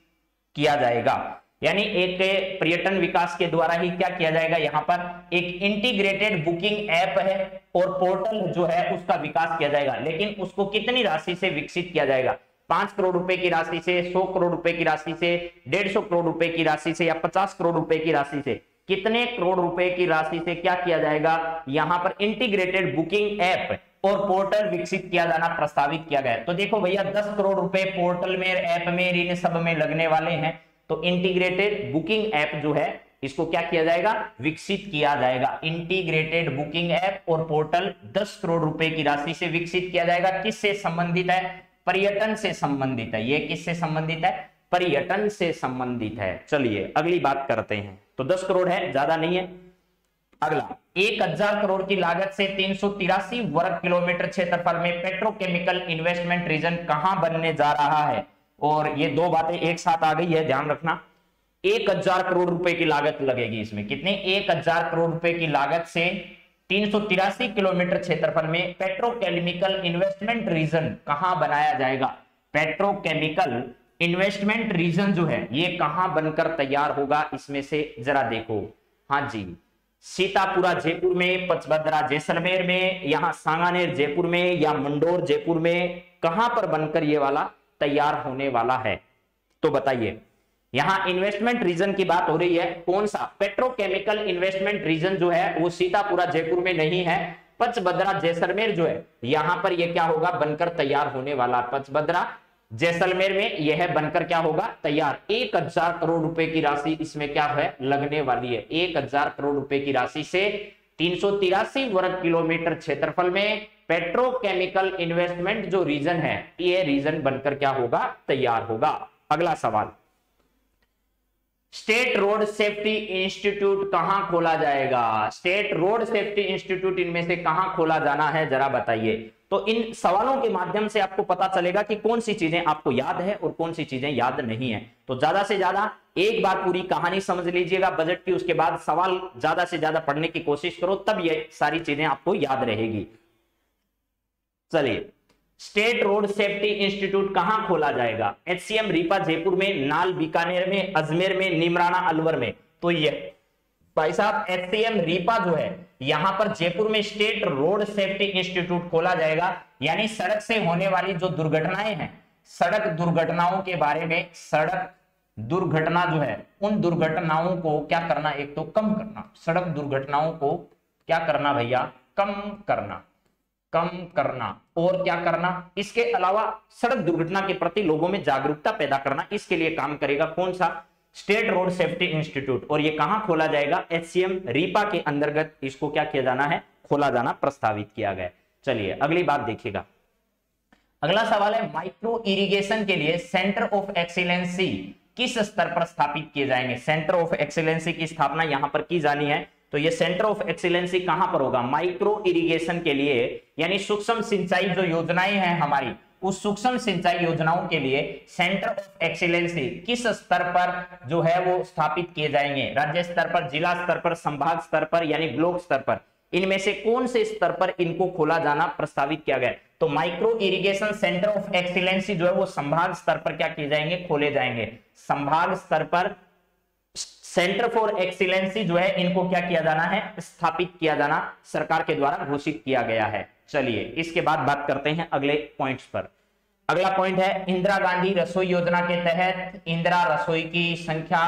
A: किया जाएगा? यानी एक पर्यटन विकास के द्वारा ही क्या किया जाएगा? यहाँ पर एक इंटीग्रेटेड बुकिंग ऐप है और पोर्टल जो है, उसका विकास किया जाएगा। लेकिन उसको कितनी राशि से विकसित किया जाएगा? पाँच करोड़ रुपए की राशि से, सौ करोड़ रुपए की राशि से, डेढ़ सौ करोड़ रुपए की राशि से या पचास करोड़ रुपए की राशि से? कितने करोड़ रुपए की राशि से क्या किया जाएगा? यहाँ पर इंटीग्रेटेड बुकिंग ऐप और पोर्टल विकसित किया जाना प्रस्तावित किया गया तो देखो भैया, दस करोड़ रुपए पोर्टल में ऐप में इन सब में लगने वाले हैं। तो इंटीग्रेटेड बुकिंग ऐप जो है, इसको क्या किया जाएगा? विकसित किया जाएगा। इंटीग्रेटेड बुकिंग ऐप और पोर्टल 10 करोड़ रुपए की राशि से विकसित किया जाएगा। किससे संबंधित है? पर्यटन से संबंधित है। ये किससे संबंधित है? पर्यटन से संबंधित है। चलिए, अगली बात करते हैं। तो 10 करोड़ है, ज़्यादा नहीं है। अगला, एक हज़ार करोड़ की लागत से तीन सौ तिरासी वर्ग किलोमीटर क्षेत्रफल में पेट्रोकेमिकल इन्वेस्टमेंट रीजन कहाँ बनने जा रहा है? और ये दो बातें एक साथ आ गई है, ध्यान रखना। एक हज़ार करोड़ रुपए की लागत लगेगी इसमें। कितने? एक हज़ार करोड़ रुपए की लागत से तीन सौ तिरासी किलोमीटर क्षेत्रफल में पेट्रोकेमिकल इन्वेस्टमेंट रीजन कहाँ बनाया जाएगा? पेट्रोकेमिकल इन्वेस्टमेंट रीजन जो है, ये कहाँ बनकर तैयार होगा, इसमें से जरा देखो। हाँ जी, सीतापुरा जयपुर में, पचभद्रा जैसलमेर में, यहाँ सांगानेर जयपुर में, या मंडोर जयपुर में, कहाँ पर बनकर ये वाला तैयार होने वाला है? तो बताइए, यहाँ इन्वेस्टमेंट रीजन की बात हो रही है, कौन सा? पेट्रोकेमिकल इन्वेस्टमेंट रीजन जो है, वो सीतापुरा जयपुर में नहीं है, पचभद्रा जैसलमेर जो है, यहाँ पर यह क्या होगा, बनकर तैयार होने वाला। पचभद्रा जैसलमेर में यह बनकर क्या होगा? तैयार। एक हज़ार करोड़ रुपए की राशि इसमें क्या है? लगने वाली है। एक हज़ार करोड़ रुपए की राशि से तीन सौ तिरासी वर्ग किलोमीटर क्षेत्रफल में पेट्रोकेमिकल इन्वेस्टमेंट जो रीजन है ये रीजन बनकर क्या होगा? तैयार होगा। अगला सवाल। स्टेट रोड सेफ्टी इंस्टीट्यूट कहाँ खोला जाएगा? स्टेट रोड सेफ्टी इंस्टीट्यूट इनमें से कहाँ खोला जाना है? जरा बताइए। तो इन सवालों के माध्यम से आपको पता चलेगा कि कौन सी चीज़ें आपको याद है और कौन सी चीज़ें याद नहीं है। तो ज़्यादा से ज़्यादा एक बार पूरी कहानी समझ लीजिएगा, बजट की उसके बाद सवाल ज़्यादा से ज़्यादा पढ़ने की कोशिश करो, तब ये सारी चीज़ें आपको याद रहेगी। चलिए स्टेट रोड सेफ्टी इंस्टीट्यूट कहाँ खोला जाएगा? एचसीएम रीपा जयपुर में, नाल बीकानेर में, अजमेर में, निमराना अलवर में। तो ये, भाई साहब एचसीएम रीपा जो है यहाँ पर जयपुर में स्टेट रोड सेफ्टी इंस्टीट्यूट खोला जाएगा। यानी सड़क से होने वाली जो दुर्घटनाएँ हैं, सड़क दुर्घटनाओं के बारे में, सड़क दुर्घटना जो है, उन दुर्घटनाओं को क्या करना, एक तो कम करना। सड़क दुर्घटनाओं को क्या करना भैया? कम करना। कम करना। और क्या करना? इसके अलावा सड़क दुर्घटना के प्रति लोगों में जागरूकता पैदा करना। इसके लिए काम करेगा कौन सा? State road safety institute. और ये कहाँ खोला जाएगा? एचसीएम रीपा के अंतर्गत इसको क्या किया जाना है? खोला जाना, प्रस्तावित किया गया। चलिए, अगली बात देखिएगा। अगला सवाल है, माइक्रो इरिगेशन के लिए सेंटर ऑफ़ एक्सीलेंसी किस स्तर पर स्थापित किए जाएँगे? सेंटर ऑफ़ एक्सीलेंसी की स्थापना यहाँ पर की जानी है। तो ये सेंटर ऑफ़ एक्सीलेंसी कहाँ पर होगा? माइक्रो इरिगेशन के लिए, यानी सूक्ष्म सिंचाई जो योजनाएँ हैं हमारी उस सूक्ष्म सिंचाई योजनाओं के लिए सेंटर ऑफ़ एक्सीलेंसी किस स्तर पर जो है वो स्थापित किए जाएँगे? राज्य स्तर पर, जिला स्तर पर, संभाग स्तर पर, यानी ब्लॉक स्तर पर? इनमें से कौन से स्तर पर इनको खोला जाना प्रस्तावित किया गया? तो micro irrigation centre of excellency जो है वो संभाग स्तर पर क्या किए जाएँगे? खोले जाएँगे। संभाग स्तर पर सेंटर फॉर एक्सीलेंसी जो है इनको क्या किया जाना है? स्थापित किया जाना सरकार के द्वारा घोषित किया गया है। चलिए, इसके बाद बात करते हैं अगले पॉइंट्स पर। अगला पॉइंट है इंदिरा गांधी रसोई योजना के तहत इंदिरा रसोई की संख्या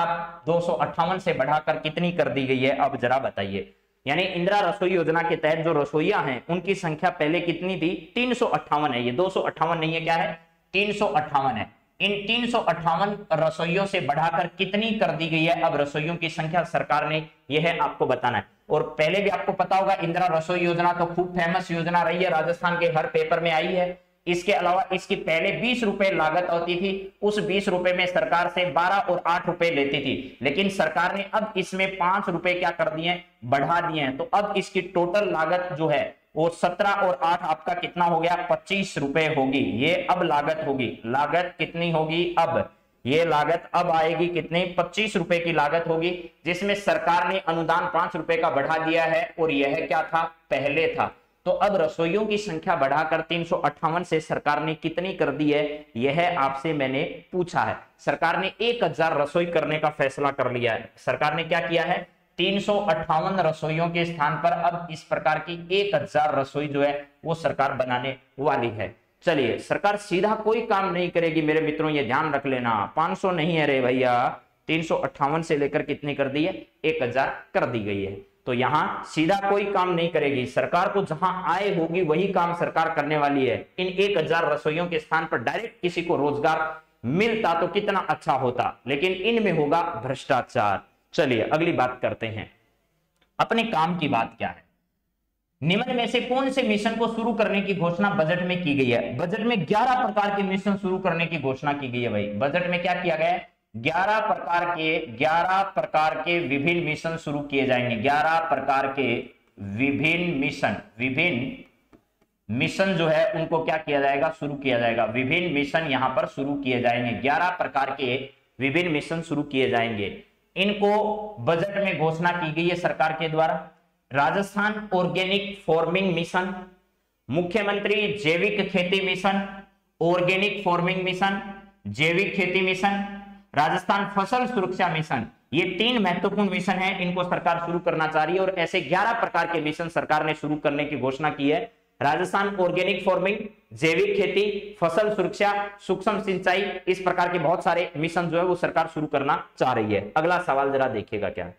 A: दो सौ अट्ठावन से बढ़ाकर कितनी कर दी गई है? अब जरा बताइए। यानी इंदिरा रसोई योजना के तहत जो रसोईया हैं, उनकी संख्या पहले कितनी थी? तीन सौ अट्ठावन है। ये दो सौ अट्ठावन नहीं है, क्या है? तीन सौ अट्ठावन है। इन तीन रसोइयों से बढ़ाकर कितनी कर दी गई है? अब रसोइयों की संख्या सरकार ने यह आपको बताना है। और पहले भी आपको पता होगा, इंदिरा रसोई योजना तो खूब फ़ेमस योजना रही है, राजस्थान के हर पेपर में आई है। इसके अलावा इसकी पहले बीस रुपए लागत होती थी, उस बीस रुपए में सरकार से बारह और आठ रुपए लेती थी। लेकिन सरकार ने अब इसमें पाँच रुपए क्या कर दिए बढ़ा दिए हैं। तो अब इसकी टोटल लागत जो है वो सत्रह और आठ आपका कितना हो गया? पच्चीस रुपए होगी। ये अब लागत होगी। लागत कितनी होगी? अब। ये लागत अब आएगी कितनी? पच्चीस रुपए की लागत होगी, जिसमें सरकार ने अनुदान पाँच रुपए का बढ़ा दिया है और यह क्या था? पहले था। तो अब रसोइयों की संख्या बढ़ाकर तीन सौ अट्ठावन से सरकार ने कितनी कर दी है? यह आपसे मैंने पूछा है। सरकार ने एक हज़ार रसोई करने का फैसला कर लिया है। सरकार ने क्या किया है? तीन रसोइयों के स्थान पर अब इस प्रकार की एक हज़ार रसोई जो है, वो सरकार बनाने वाली है। चलिए, सरकार सीधा कोई काम नहीं करेगी, मेरे मित्रों, ये ध्यान रख लेना। 500 नहीं है रे भैया। तीन सौ अट्ठावन से लेकर कितनी कर दी है? एक हज़ार कर दी गई है। तो यहाँ सीधा कोई काम नहीं करेगी। सरकार को जहाँ आय होगी, वही काम सरकार करने वाली है। इन एक हज़ार रसोइयों के स्थान पर डायरेक्ट किसी को रोज़गार मिलता तो कितना अच्छा होता, लेकिन इनमें होगा भ्रष्टाचार। चलिए, अगली बात करते हैं। अपने काम की बात क्या है? निम्न में से कौन से मिशन को शुरू करने की घोषणा बजट में की गई है? बजट में 11 प्रकार के मिशन शुरू करने की घोषणा की गई है भाई। बजट में क्या किया गया है? ग्यारह प्रकार के, ग्यारह प्रकार के विभिन्न मिशन शुरू किए जाएँगे। ग्यारह प्रकार के विभिन्न मिशन विभिन्न मिशन जो है, उनको क्या किया जाएगा? शुरू किया जाएगा। विभिन्न मिशन यहाँ पर शुरू किए जाएँगे। ग्यारह प्रकार के विभिन्न मिशन शुरू किए जाएँगे। इनको बजट में घोषणा की गई है सरकार के द्वारा। राजस्थान ऑर्गेनिक फ़ार्मिंग मिशन, मुख्यमंत्री जैविक खेती मिशन, ऑर्गेनिक फ़ार्मिंग मिशन, जैविक खेती मिशन, राजस्थान फ़सल सुरक्षा मिशन, ये तीन महत्वपूर्ण मिशन हैं, इनको सरकार शुरू करना चाह रही है और ऐसे 11 प्रकार के मिशन सरकार ने शुरू करने की घोषणा की है। राजस्थान ऑर्गेनिक फ़ार्मिंग जैविक खेती, फ़सल सुरक्षा, सूक्ष्म सिंचाई, इस प्रकार के बहुत सारे मिशन जो है वो सरकार शुरू करना चाह रही है। अगला सवाल जरा देखिएगा क्या?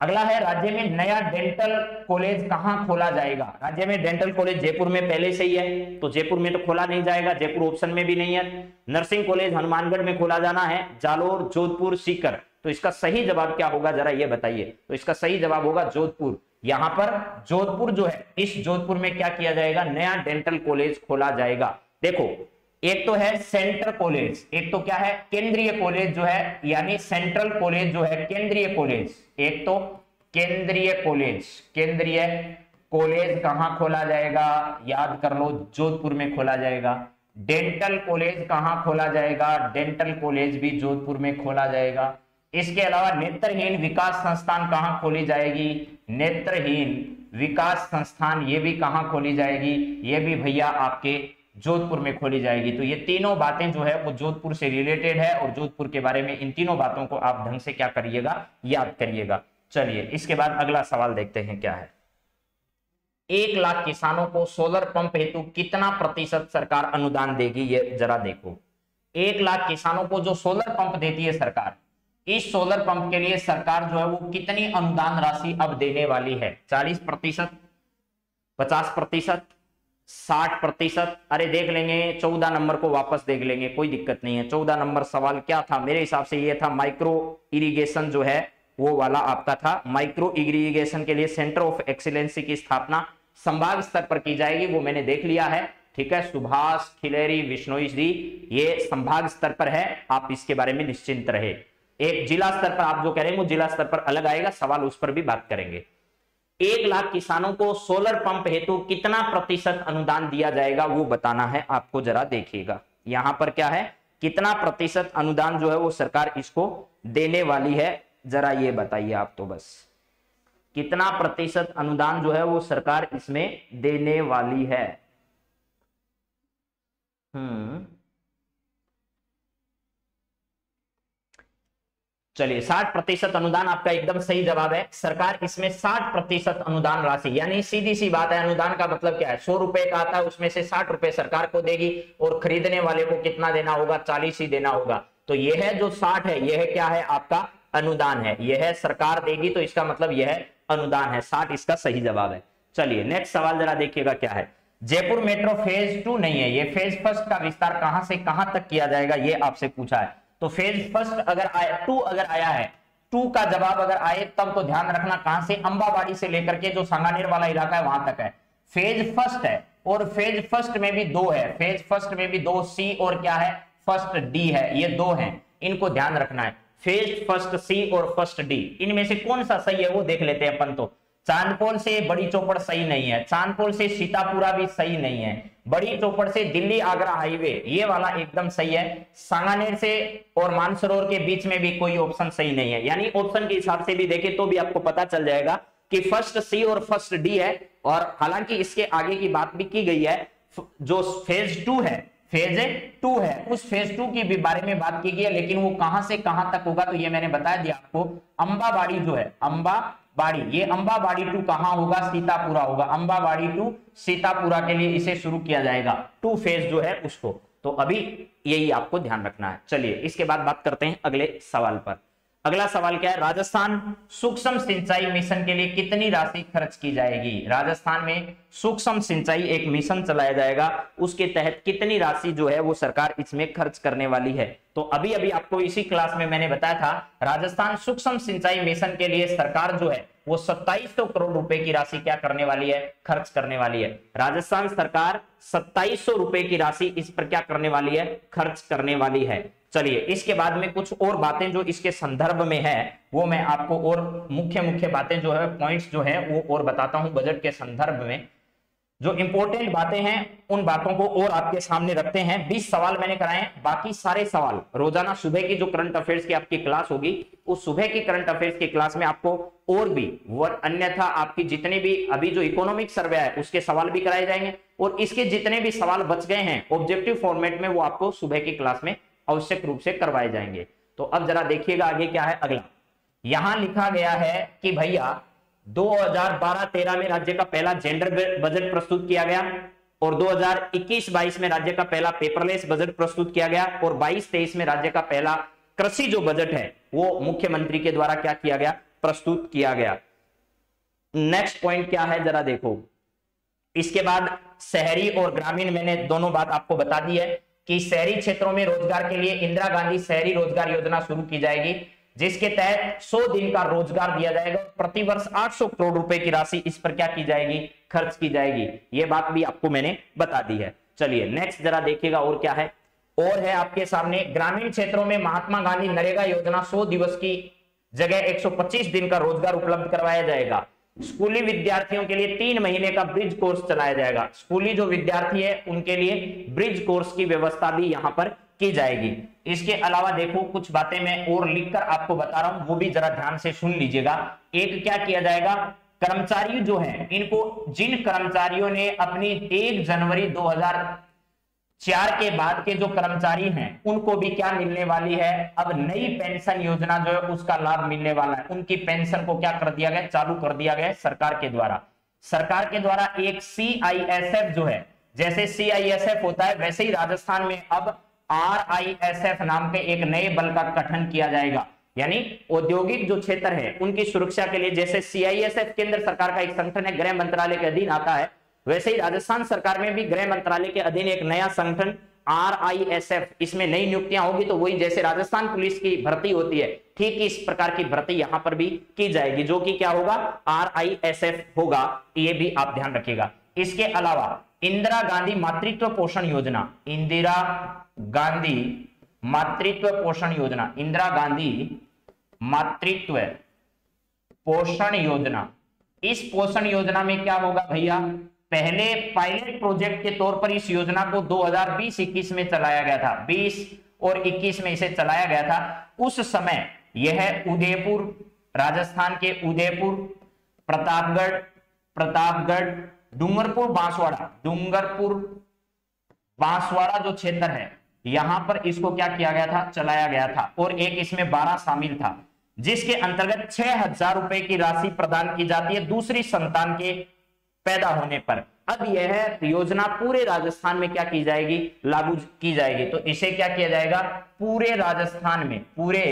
A: अगला है, राज्य में नया डेंटल कॉलेज कहाँ खोला जाएगा? राज्य में डेंटल कॉलेज जयपुर में पहले से ही है तो जयपुर में तो खोला नहीं जाएगा, जयपुर ऑप्शन में भी नहीं है। नर्सिंग कॉलेज हनुमानगढ़ में खोला जाना है, जालोर, जोधपुर, सीकर। तो इसका सही जवाब क्या होगा? जरा ये बताइए। तो इसका सही जवाब होगा जोधपुर। यहाँ पर जोधपुर जो है, इस जोधपुर में क्या किया जाएगा? नया डेंटल कॉलेज खोला जाएगा। देखो, एक तो है सेंट्रल कॉलेज एक तो क्या है? केंद्रीय कॉलेज जो है, यानी सेंट्रल कॉलेज जो है, केंद्रीय कॉलेज एक तो केंद्रीय कॉलेज केंद्रीय कॉलेज कहाँ खोला जाएगा? याद कर लो, जोधपुर में खोला जाएगा। डेंटल कॉलेज कहाँ खोला जाएगा? डेंटल कॉलेज भी जोधपुर में खोला जाएगा। इसके अलावा नेत्रहीन विकास संस्थान कहाँ खोली जाएगी? नेत्रहीन विकास संस्थान ये भी कहाँ खोली जाएगी? ये भी भैया आपके जोधपुर में खोली जाएगी। तो ये तीनों बातें जो है वो जोधपुर से रिलेटेड है और जोधपुर के बारे में इन तीनों बातों को आप ढंग से क्या करिएगा, याद करिएगा। चलिए, इसके बाद अगला सवाल देखते हैं क्या है। एक लाख किसानों को सोलर पंप हेतु कितना प्रतिशत सरकार अनुदान देगी, ये जरा देखो। एक लाख किसानों को जो सोलर पंप देती है सरकार इस सोलर पंप के लिए सरकार जो है वो कितनी अनुदान राशि अब देने वाली है? चालीस प्रतिशत, पचास प्रतिशत, साठ प्रतिशत। अरे देख लेंगे, चौदह नंबर को वापस देख लेंगे, कोई दिक्कत नहीं है। चौदह नंबर सवाल क्या था? मेरे हिसाब से ये था माइक्रो इरिगेशन जो है, वो वाला आपका था। माइक्रो इरिगेशन के लिए सेंटर ऑफ़ एक्सीलेंसी की स्थापना संभाग स्तर पर की जाएगी, वो मैंने देख लिया है। ठीक है, सुभाष खिलेरी विष्णोई जी, ये संभाग स्तर पर है, आप इसके बारे में निश्चिंत रहे। एक जिला स्तर पर आप जो कह रहे हैं, वो जिला स्तर पर अलग आएगा, सवाल उस पर भी बात करेंगे। एक लाख किसानों को सोलर पंप हेतु कितना प्रतिशत अनुदान दिया जाएगा, वो बताना है, आपको जरा देखिएगा। यहाँ पर क्या है, कितना प्रतिशत अनुदान जो है, वो सरकार इसको देने वाली है, जरा ये बताइए आप तो बस। कितना प्रतिशत अनुदान जो है, वो सरकार इसमें देने वाली है? हम्म चलिए 60 प्रतिशत अनुदान आपका एकदम सही जवाब है। सरकार इसमें 60 प्रतिशत अनुदान राशि, यानी सीधी सी बात है, अनुदान का मतलब क्या है? सौ रुपए का आता है, उसमें से साठ रुपए सरकार को देगी और खरीदने वाले को कितना देना होगा? चालीस ही देना होगा। तो यह है जो साठ है, यह क्या है? आपका अनुदान है। यह है सरकार देगी तो इसका मतलब यह अनुदान है। साठ इसका सही जवाब है। चलिए नेक्स्ट सवाल जरा देखिएगा क्या है। जयपुर मेट्रो फ़ेज़ टू नहीं है। ये फ़ेज़ फ़र्स्ट का विस्तार कहाँ से कहाँ तक किया जाएगा, ये आपसे पूछा है। तो फ़ेज़ फ़र्स्ट अगर आया, टू अगर आया है, टू का जवाब अगर आए, तब तो ध्यान रखना कहाँ से? अंबाबाड़ी से लेकर के जो सांगानेर वाला इलाका है, वहाँ तक है। फ़ेज़ फ़र्स्ट है, और फ़ेज़ फ़र्स्ट में भी दो है। फ़ेज़ फ़र्स्ट में भी दो, सी और क्या है? फ़र्स्ट डी है, ये दो हैं। इनको ध्यान रखना है। फ़ेज़ फ़र्स्ट, सी और फ़र्स्ट डी। इनमें से कौन सा सही है, वो देख लेते हैं अपन तो। चांदपोल से बड़ी चौपड़ सही नहीं है। चांदपोल से सीतापुरा भी सही नहीं है। बड़ी चौपड़ से दिल्ली आगरा हाईवे, ये वाला एकदम सही है। सांगानेर से और मानसरोवर के बीच में भी कोई ऑप्शन सही नहीं है। यानी ऑप्शन के हिसाब से भी देखे तो भी आपको पता चल जाएगा कि फ़र्स्ट सी और फ़र्स्ट डी है और हालाँकि इसके आगे की बात भी की गई है। जो फ़ेज़ टू है फ़ेज़ टू है, उस फ़ेज़ टू की भी बारे में बात की गई है, लेकिन वो कहाँ से कहाँ तक होगा तो ये मैंने बता दिया आपको। अंबाबाड़ी जो है, अंबा बाड़ी। ये अंबाबाड़ी टू कहाँ होगा? सीतापुरा होगा। अंबाबाड़ी टू सीतापुरा के लिए इसे शुरू किया जाएगा। टू फ़ेज़ जो है उसको। तो अभी यही आपको ध्यान रखना है। चलिए, इसके बाद बात करते हैं अगले सवाल पर। अगला सवाल क्या है? राजस्थान सूक्ष्म सिंचाई मिशन के लिए कितनी राशि खर्च की जाएगी? राजस्थान में सूक्ष्म सिंचाई एक मिशन चलाया जाएगा। उसके तहत कितनी राशि जो है वो सरकार इसमें खर्च करने वाली है? तो अभी अभी आपको इसी क्लास में मैंने बताया था, राजस्थान सूक्ष्म सिंचाई मिशन के लिए सरकार जो है वो सत्ताईस सौ करोड़ रुपए की राशि क्या करने वाली है? खर्च करने वाली है। राजस्थान सरकार सत्ताईस सौ रुपए की राशि इस पर क्या करने वाली है? खर्च करने वाली है। चलिए, इसके बाद में कुछ और बातें जो इसके संदर्भ में है, वो मैं आपको और मुख्य मुख्य बातें जो है पॉइंट्स जो है, वो और बताता हूँ बजट के संदर्भ में। जो इंपॉर्टेंट बातें हैं, उन बातों को और आपके सामने रखते हैं। 20 सवाल मैंने कराए, बाकी सारे सवाल, रोज़ाना सुबह की जो करंट अफेयर्स की आपकी क्लास होगी, उस सुबह की करंट अफेयर्स की क्लास में आपको और भी अन्यथा आपकी जितने भी अभी जो इकोनॉमिक सर्वे है, उसके सवाल भी कराए जाएँगे। और इसके जितने भी सवाल बच गए हैं ऑब्जेक्टिव फॉर्मेट में वो आपको सुबह की क्लास में आवश्यक रूप से करवाए जाएँगे। तो अब जरा देखिएगा आगे क्या है अगला। यहाँ लिखा गया है कि भैया 2012-13 में राज्य का पहला जेंडर बजट प्रस्तुत किया गया और 2021-22 में राज्य का पहला पेपरलेस बजट प्रस्तुत किया गया और 22-23 में राज्य का पहला कृषि जो बजट है, वो मुख्यमंत्री के द्वारा क्या किया गया? प्रस्तुत किया गया। नेक्स्ट पॉइंट क्या है जरा देखो। इसके बाद शहरी और ग्रामीण, मैंने दोनों बात आपको बता दी है। कि शहरी क्षेत्रों में रोज़गार के लिए इंदिरा गांधी शहरी रोज़गार योजना शुरू की जाएगी, जिसके तहत 100 दिन का रोज़गार दिया जाएगा प्रति वर्ष 800 करोड़ रुपए की राशि इस पर क्या की जाएगी? खर्च की जाएगी। ये बात भी आपको मैंने बता दी है। चलिए नेक्स्ट जरा देखिएगा और क्या है। और है आपके सामने, ग्रामीण क्षेत्रों में महात्मा गांधी नरेगा योजना 100 दिवस की जगह 125 दिन का रोज़गार उपलब्ध करवाया जाएगा। स्कूली विद्यार्थियों के लिए तीन महीने का ब्रिज कोर्स चलाया जाएगा। स्कूली जो विद्यार्थी है, उनके लिए ब्रिज कोर्स की व्यवस्था भी यहाँ पर की जाएगी। इसके अलावा देखो, कुछ बातें मैं और लिखकर आपको बता रहा हूँ, वो भी जरा ध्यान से सुन लीजिएगा। एक क्या किया जाएगा? कर्मचारी जो है, इनको जिन कर्मचारियों ने अपनी एक जनवरी चार के बाद के जो कर्मचारी हैं, उनको भी क्या मिलने वाली है? अब नई पेंशन योजना जो है, उसका लाभ मिलने वाला है। उनकी पेंशन को क्या कर दिया गया? चालू कर दिया गया सरकार के द्वारा। सरकार के द्वारा एक सीआईएसएफ जो है, जैसे सीआईएसएफ होता है, वैसे ही राजस्थान में अब आरआईएसएफ नाम के एक नए बल का गठन किया जाएगा। यानी औद्योगिक जो क्षेत्र है, उनकी सुरक्षा के लिए जैसे सीआईएसएफ केंद्र सरकार का एक संगठन है, गृह मंत्रालय के अधीन आता है वैसे ही राजस्थान सरकार में भी गृह मंत्रालय के अधीन एक नया संगठन आर आई एस एफ़ इसमें नई नियुक्तियाँ होगी तो वही जैसे राजस्थान पुलिस की भर्ती होती है, ठीक इस प्रकार की भर्ती यहाँ पर भी की जाएगी, जो कि क्या होगा? आर आई एस एफ़ होगा, ये भी आप ध्यान रखिएगा। इसके अलावा इंदिरा गांधी मातृत्व पोषण योजना, इंदिरा गांधी मातृत्व पोषण योजना, इंदिरा गांधी मातृत्व पोषण योजना, इस पोषण योजना में क्या होगा भैया? पहले पायलट प्रोजेक्ट के तौर पर इस योजना को 2020-21 में चलाया गया था। 20 और 21 में इसे चलाया गया था। उस समय यह उदयपुर, राजस्थान के उदयपुर, प्रतापगढ़ प्रतापगढ़, डूंगरपुर, बांसवाड़ा डूंगरपुर, बांसवाड़ा जो क्षेत्र है, यहाँ पर इसको क्या किया गया था? चलाया गया था और एक इसमें बारह शामिल था, जिसके अंतर्गत छह हज़ार रुपए की राशि प्रदान की जाती है। दूसरी संतान के पैदा होने पर। अब यह योजना पूरे राजस्थान में क्या की जाएगी? लागू की जाएगी। तो इसे क्या किया जाएगा? पूरे राजस्थान में, पूरे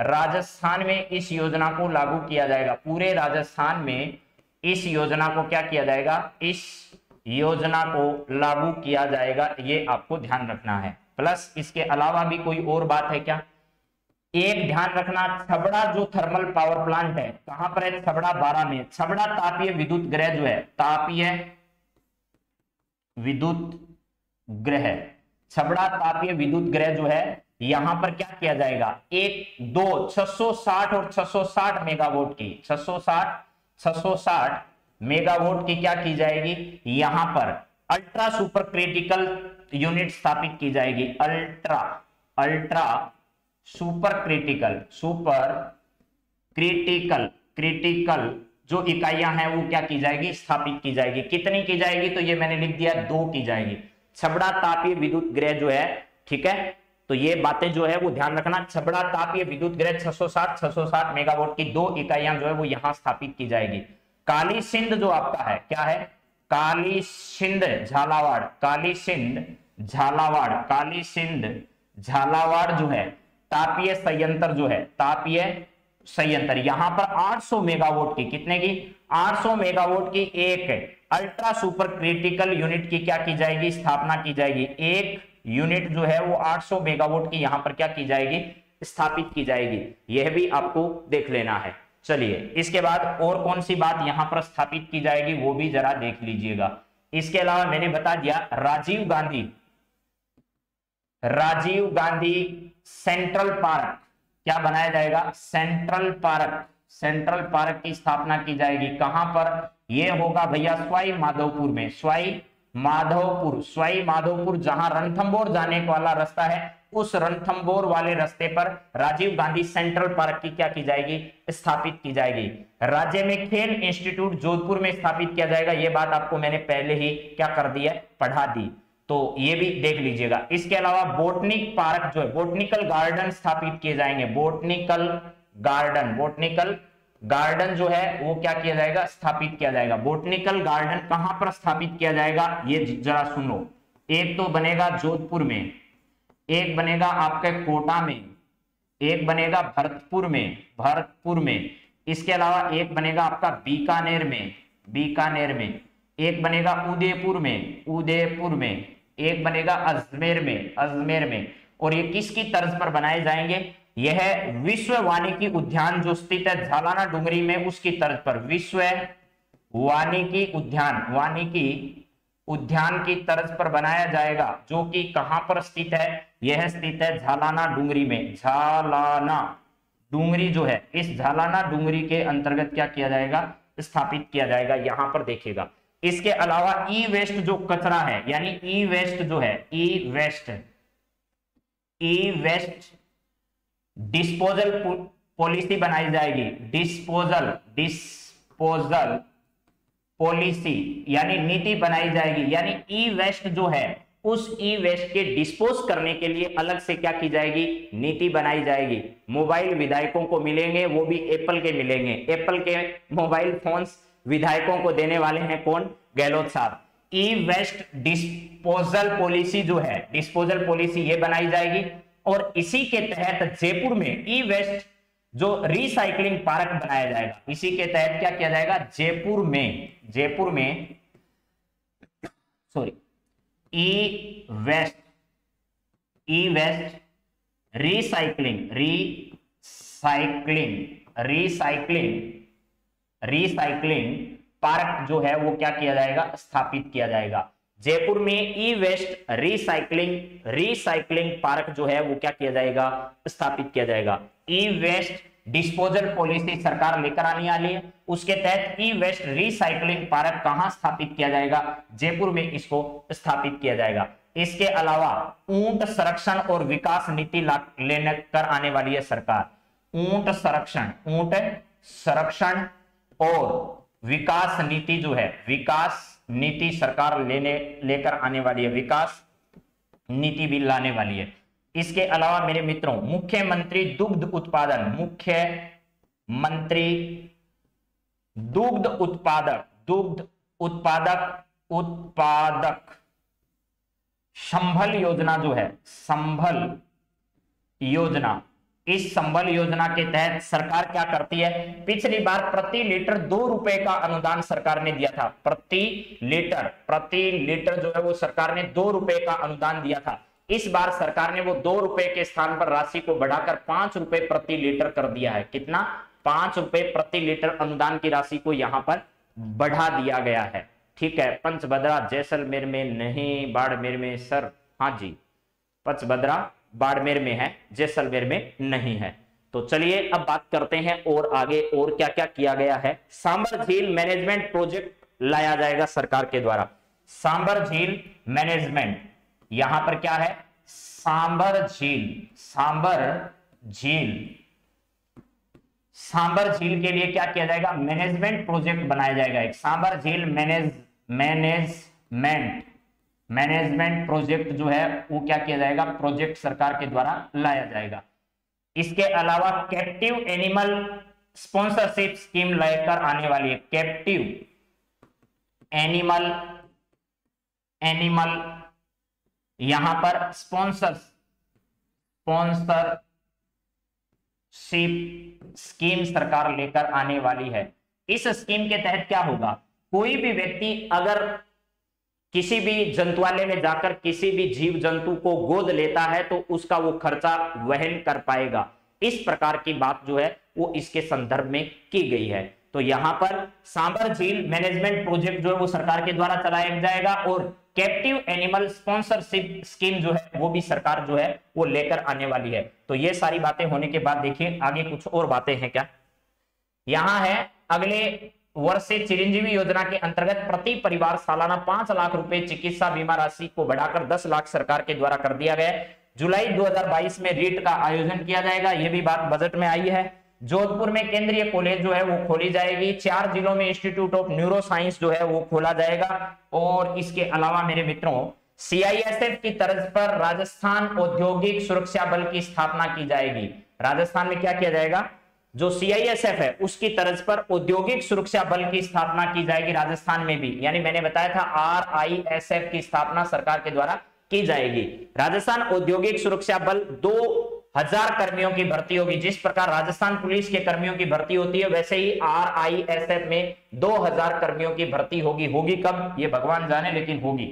A: राजस्थान में इस योजना को लागू किया जाएगा। पूरे राजस्थान में इस योजना को क्या किया जाएगा? इस योजना को लागू किया जाएगा। ये आपको ध्यान रखना है। प्लस इसके अलावा भी कोई और बात है क्या? एक ध्यान रखना, छबड़ा जो थर्मल पावर प्लांट है, कहाँ पर है? छबड़ा बारह में। छबड़ा तापीय विद्युत ग्रह जो है, तापीय विद्युत ग्रह। छबड़ा तापीय विद्युत ग्रह जो है, यहाँ पर क्या किया जाएगा? एक, दो 660 और 660 मेगावोट की 660 660 मेगावोट की क्या की जाएगी? यहाँ पर अल्ट्रा सुपर क्रिटिकल यूनिट स्थापित की जाएगी। Ultra ultra super critical super critical critical, जो इकाइयाँ हैं वो क्या की जाएगी? स्थापित की जाएगी। कितनी की जाएगी? तो ये मैंने लिख दिया, दो की जाएगी। छबड़ा तापीय विद्युत ग्रह जो है, ठीक है? तो ये बातें जो है वो ध्यान रखना। छबड़ा तापीय विद्युत ग्रह 660 660 मेगावाट की दो इकाइयाँ जो है वो यहाँ स्थापित की जाएगी। काली सिंध जो आपका है, क्या है? काली सिंध, झालावाड़। काली सिंध, झालावाड़। काली सिंध, झालावाड़ जो है तापीय संयंत्र जो है, तापीय संयंत्र, यहाँ पर 800 मेगावाट की, कितने की? 800 मेगावाट की एक अल्ट्रा सुपर क्रिटिकल यूनिट की क्या की जाएगी? स्थापना की जाएगी। एक यूनिट जो है वो 800 मेगावाट की यहाँ पर क्या की जाएगी? स्थापित की जाएगी। यह भी आपको देख लेना है। चलिए, इसके बाद और कौन सी बात यहाँ पर स्थापित की जाएगी, वो भी जरा देख लीजिएगा। इसके अलावा मैंने बता दिया, Rajiv Gandhi. Rajiv Gandhi central park. क्या बनाया जाएगा? Central park. सेंट्रल पार्क की स्थापना की जाएगी। कहाँ पर? यह होगा भैया स्वाई माधवपुर में। स्वाई माधवपुर। स्वाई माधवपुर, जहाँ रणथंबोर जाने वाला रास्ता है, उस रणथंबोर वाले रास्ते पर राजीव गांधी सेंट्रल पार्क की क्या की जाएगी? स्थापित की जाएगी। राज्य में खेल इंस्टीट्यूट जोधपुर में स्थापित किया जाएगा। यह बात आपको मैंने पहले ही क्या कर दी है? पढ़ा दी। तो ये भी देख लीजिएगा। इसके अलावा बोटनिक पार्क जो है बोटनिकल गार्डन स्थापित किए जाएँगे। बोटनिकल गार्डन बोटनिकल गार्डन जो है, वो क्या किया जाएगा? स्थापित किया जाएगा। बोटनिकल गार्डन कहाँ पर स्थापित किया जाएगा? ये जरा सुनो एक तो बनेगा जोधपुर में, एक बनेगा आपके कोटा में, एक बनेगा भरतपुर में भरतपुर में। इसके अलावा एक बनेगा आपका बीकानेर में बीकानेर में। एक बनेगा उदयपुर में उदयपुर में, एक बनेगा अजमेर में अजमेर में। और ये किसकी तर्ज पर बनाए जाएँगे? यह विश्व वानिकी उद्यान जो स्थित है झालाना डुंगरी में, उसकी तर्ज पर। विश्व वानिकी उद्यान वानिकी उद्यान की तर्ज पर बनाया जाएगा, जो कि कहाँ पर स्थित है? यह स्थित है झालाना डुंगरी में। झालाना डुंगरी जो है, इस झालाना डुंगरी के अंतर्गत क्या किया जाएगा? स्थापित किया जाएगा। यहाँ पर देखेगा इसके अलावा ई वेस्ट जो कचरा है, यानी ई वेस्ट जो है, E waste E waste disposal policy बनाई जाएगी। डिस्पोजल डिस्पोजल पॉलिसी, यानी नीति बनाई जाएगी। यानी ई वेस्ट जो है, उस ई वेस्ट के डिस्पोज करने के लिए अलग से क्या की जाएगी? नीति बनाई जाएगी। मोबाइल विधायकों को मिलेंगे, वो भी एप्पल के मिलेंगे। एप्पल के मोबाइल फोन्स विधायकों को देने वाले हैं कौन? गहलोत साहब। ई वेस्ट डिस्पोजल पॉलिसी जो है डिस्पोजल पॉलिसी ये बनाई जाएगी और इसी के तहत जयपुर में ई वेस्ट जो रिसाइकलिंग पार्क बनाया जाएगा, इसी के तहत क्या किया जाएगा? जयपुर में जयपुर में sorry E waste E waste recycling recycling recycling recycling park जो है वो क्या किया जाएगा? स्थापित किया जाएगा। जयपुर में E waste recycling recycling park जो है वो क्या किया जाएगा? स्थापित किया जाएगा। ई वेस्ट डिस्पोजल पॉलिसी सरकार लेकर आने वाली है। उसके तहत ई वेस्ट रिसाइकलिंग पार्क कहाँ स्थापित किया जाएगा? जयपुर में इसको स्थापित किया जाएगा। इसके अलावा ऊँट संरक्षण और विकास नीति लेने कर आने वाली है सरकार। ऊँट संरक्षण ऊँट संरक्षण और विकास नीति जो है, विकास नीति सरकार लेने, लेकर आने वाली है, विकास नीति भी लाने वाली है। इसके अलावा मेरे मित्रों, मुख्यमंत्री दुग्ध उत्पादन मुख्य मंत्री दुग्ध उत्पादक दुग्ध उत्पादक उत्पादक संभल योजना जो है, संभल योजना इस संबल योजना के तहत सरकार क्या करती है? पिछली बार प्रति लीटर दो रुपए का अनुदान सरकार ने दिया था। प्रति लीटर प्रति लीटर जो है वो सरकार ने दो रुपए का अनुदान दिया था। इस बार सरकार ने वो दो रुपए के स्थान पर राशि को बढ़ाकर पाँच रुपए प्रति लीटर कर दिया है। कितना? पाँच रुपए प्रति लीटर अनुदान की राशि को यहाँ पर बढ़ा दिया गया है। ठीक है, पंचभद्रा, जैसलमेर में नहीं, बाड़मेर में, सर हाँ जी, पंचभद्रा बाड़मेर में है, जैसलमेर में नहीं है। तो चलिए अब बात करते हैं और आगे और क्या क्या किया गया है। सांबर झील मैनेजमेंट प्रोजेक्ट लाया जाएगा सरकार के द्वारा। सांबर झील मैनेजमेंट, यहाँ पर क्या है? सांबर झील सांबर झील। सांबर झील के लिए क्या किया जाएगा? मैनेजमेंट प्रोजेक्ट बनाया जाएगा। एक सांबर झील मैनेज, मैनेजमेंट। मैनेजमेंट प्रोजेक्ट जो है, वो क्या किया जाएगा? प्रोजेक्ट सरकार के द्वारा लाया जाएगा। इसके अलावा कैप्टिव एनिमल स्पॉन्सरशिप स्कीम लेकर आने वाली है। कैप्टिव एनिमल एनिमल यहाँ पर स्पॉन्सर स्पॉन्सरशिप स्कीम सरकार लेकर आने वाली है। इस स्कीम के तहत क्या होगा? कोई भी व्यक्ति अगर किसी भी जंतुआलय में जाकर किसी भी जीव जंतु को गोद लेता है तो उसका वो खर्चा वहन कर पाएगा। इस प्रकार की बात जो है, वो इसके संदर्भ में की गई है। तो यहाँ पर सांबर झील मैनेजमेंट प्रोजेक्ट जो है, वो सरकार के द्वारा चलाया जाएगा और कैप्टिव एनिमल स्पॉन्सरशिप स्कीम जो है, वो भी सरकार जो है, वो लेकर आने वाली है। तो ये सारी बातें होने के बाद देखिए, आगे कुछ और बातें हैं क्या? यहाँ है, अगले वर्ष से चिरंजीवी योजना के अंतर्गत प्रति परिवार सालाना पाँच लाख रुपए चिकित्सा बीमा राशि को बढ़ाकर दस लाख सरकार के द्वारा कर दिया गया जुलाई 2022 में रीट का आयोजन किया जाएगा यह भी बात बजट में आई है। जोधपुर में केंद्रीय कॉलेज जो है वो खोली जाएगी, चार जिलों में इंस्टीट्यूट ऑफ़ न्यूरो साइंस जो है वो खोला जाएगा। और इसके अलावा मेरे मित्रों सीआईएसएफ की तर्ज पर राजस्थान औद्योगिक सुरक्षा बल की स्थापना की जाएगी। राजस्थान में क्या किया जाएगा? जो सीआईएसएफ है, उसकी तर्ज पर औद्योगिक सुरक्षा बल की स्थापना की जाएगी राजस्थान में भी। यानी मैंने बताया था आर आई एस एफ़ की स्थापना सरकार के द्वारा की जाएगी। राजस्थान औद्योगिक सुरक्षा बल दो हज़ार कर्मियों की भर्ती होगी। जिस प्रकार राजस्थान पुलिस के कर्मियों की भर्ती होती है, वैसे ही आर आई एस एफ़ में दो हज़ार कर्मियों की भर्ती होगी। होगी कब? ये भगवान जाने, लेकिन होगी।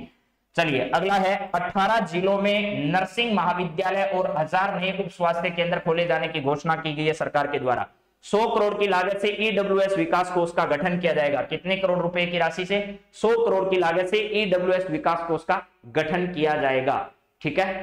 A: चलिए, अगला है 18 जिलों में नर्सिंग महाविद्यालय और हज़ार नए उप स्वास्थ्य केंद्र खोले जाने की घोषणा की गई है सरकार के द्वारा। 100 करोड़ की लागत से ईडब्ल्यूएस विकास कोष का गठन किया जाएगा। कितने करोड़ रुपए की राशि से? 100 करोड़ की लागत से ईडब्ल्यूएस विकास कोष का गठन किया जाएगा। ठीक है?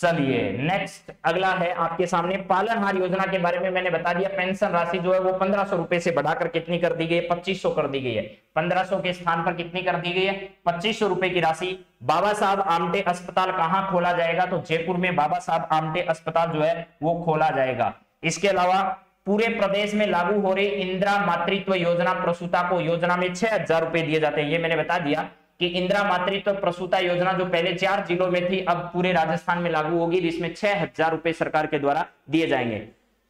A: चलिए नेक्स्ट अगला है आपके सामने पालनहार योजना के बारे में मैंने बता दिया। पेंशन राशि जो है वो पंद्रह सौ रुपए से बढ़ाकर कितनी कर दी गई है? पच्चीस सौ कर दी गई है। पंद्रह सौ के स्थान पर कितनी कर दी गई है? पच्चीस सौ रुपए की राशि। बाबा साहब आमटे अस्पताल कहाँ खोला जाएगा? तो जयपुर में बाबा साहब आमटे अस्पताल जो है वो खोला जाएगा। इसके अलावा पूरे प्रदेश में लागू हो रही इंदिरा मातृत्व योजना, प्रसूता को योजना में छह हज़ार रुपए दिए जाते हैं। ये मैंने बता दिया। कि इंदिरा मातृत्व प्रसूता योजना जो पहले चार जिलों में थी, अब पूरे राजस्थान में लागू होगी, जिसमें छह हज़ार रुपए सरकार के द्वारा दिए जाएँगे।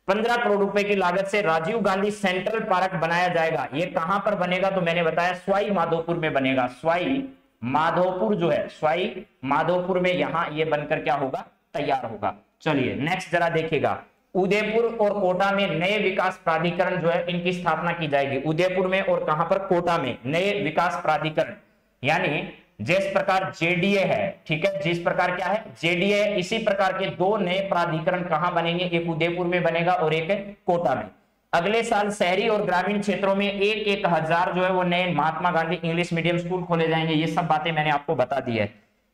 A: पंद्रह करोड़ रुपए की लागत से राजीव गांधी सेंट्रल पार्क बनाया जाएगा। ये कहाँ पर बनेगा तो मैंने बताया, स्वाई माधोपुर में बनेगा। स्वाई माधोपुर जो है, स्वाई माधोपुर में यहाँ ये बनकर क्या होगा? तैयार होगा। चलिए नेक्स्ट जरा देखिएगा। उदयपुर और कोटा में नए विकास प्राधिकरण जो है, इनकी स्थापना की जाएगी। उदयपुर में और कहाँ पर? कोटा में नए विकास प्राधिकरण। यानी जिस प्रकार जेडीए है, ठीक है? जिस प्रकार क्या है? जेडीए इसी प्रकार के दो नए प्राधिकरण कहाँ बनेंगे? एक उदयपुर में बनेगा और एक कोटा में। अगले साल शहरी और ग्रामीण क्षेत्रों में एक एक हज़ार जो है वो नए Mahatma Gandhi English medium school खोले जाएँगे। ये सब बातें मैंने आपको बता दी है।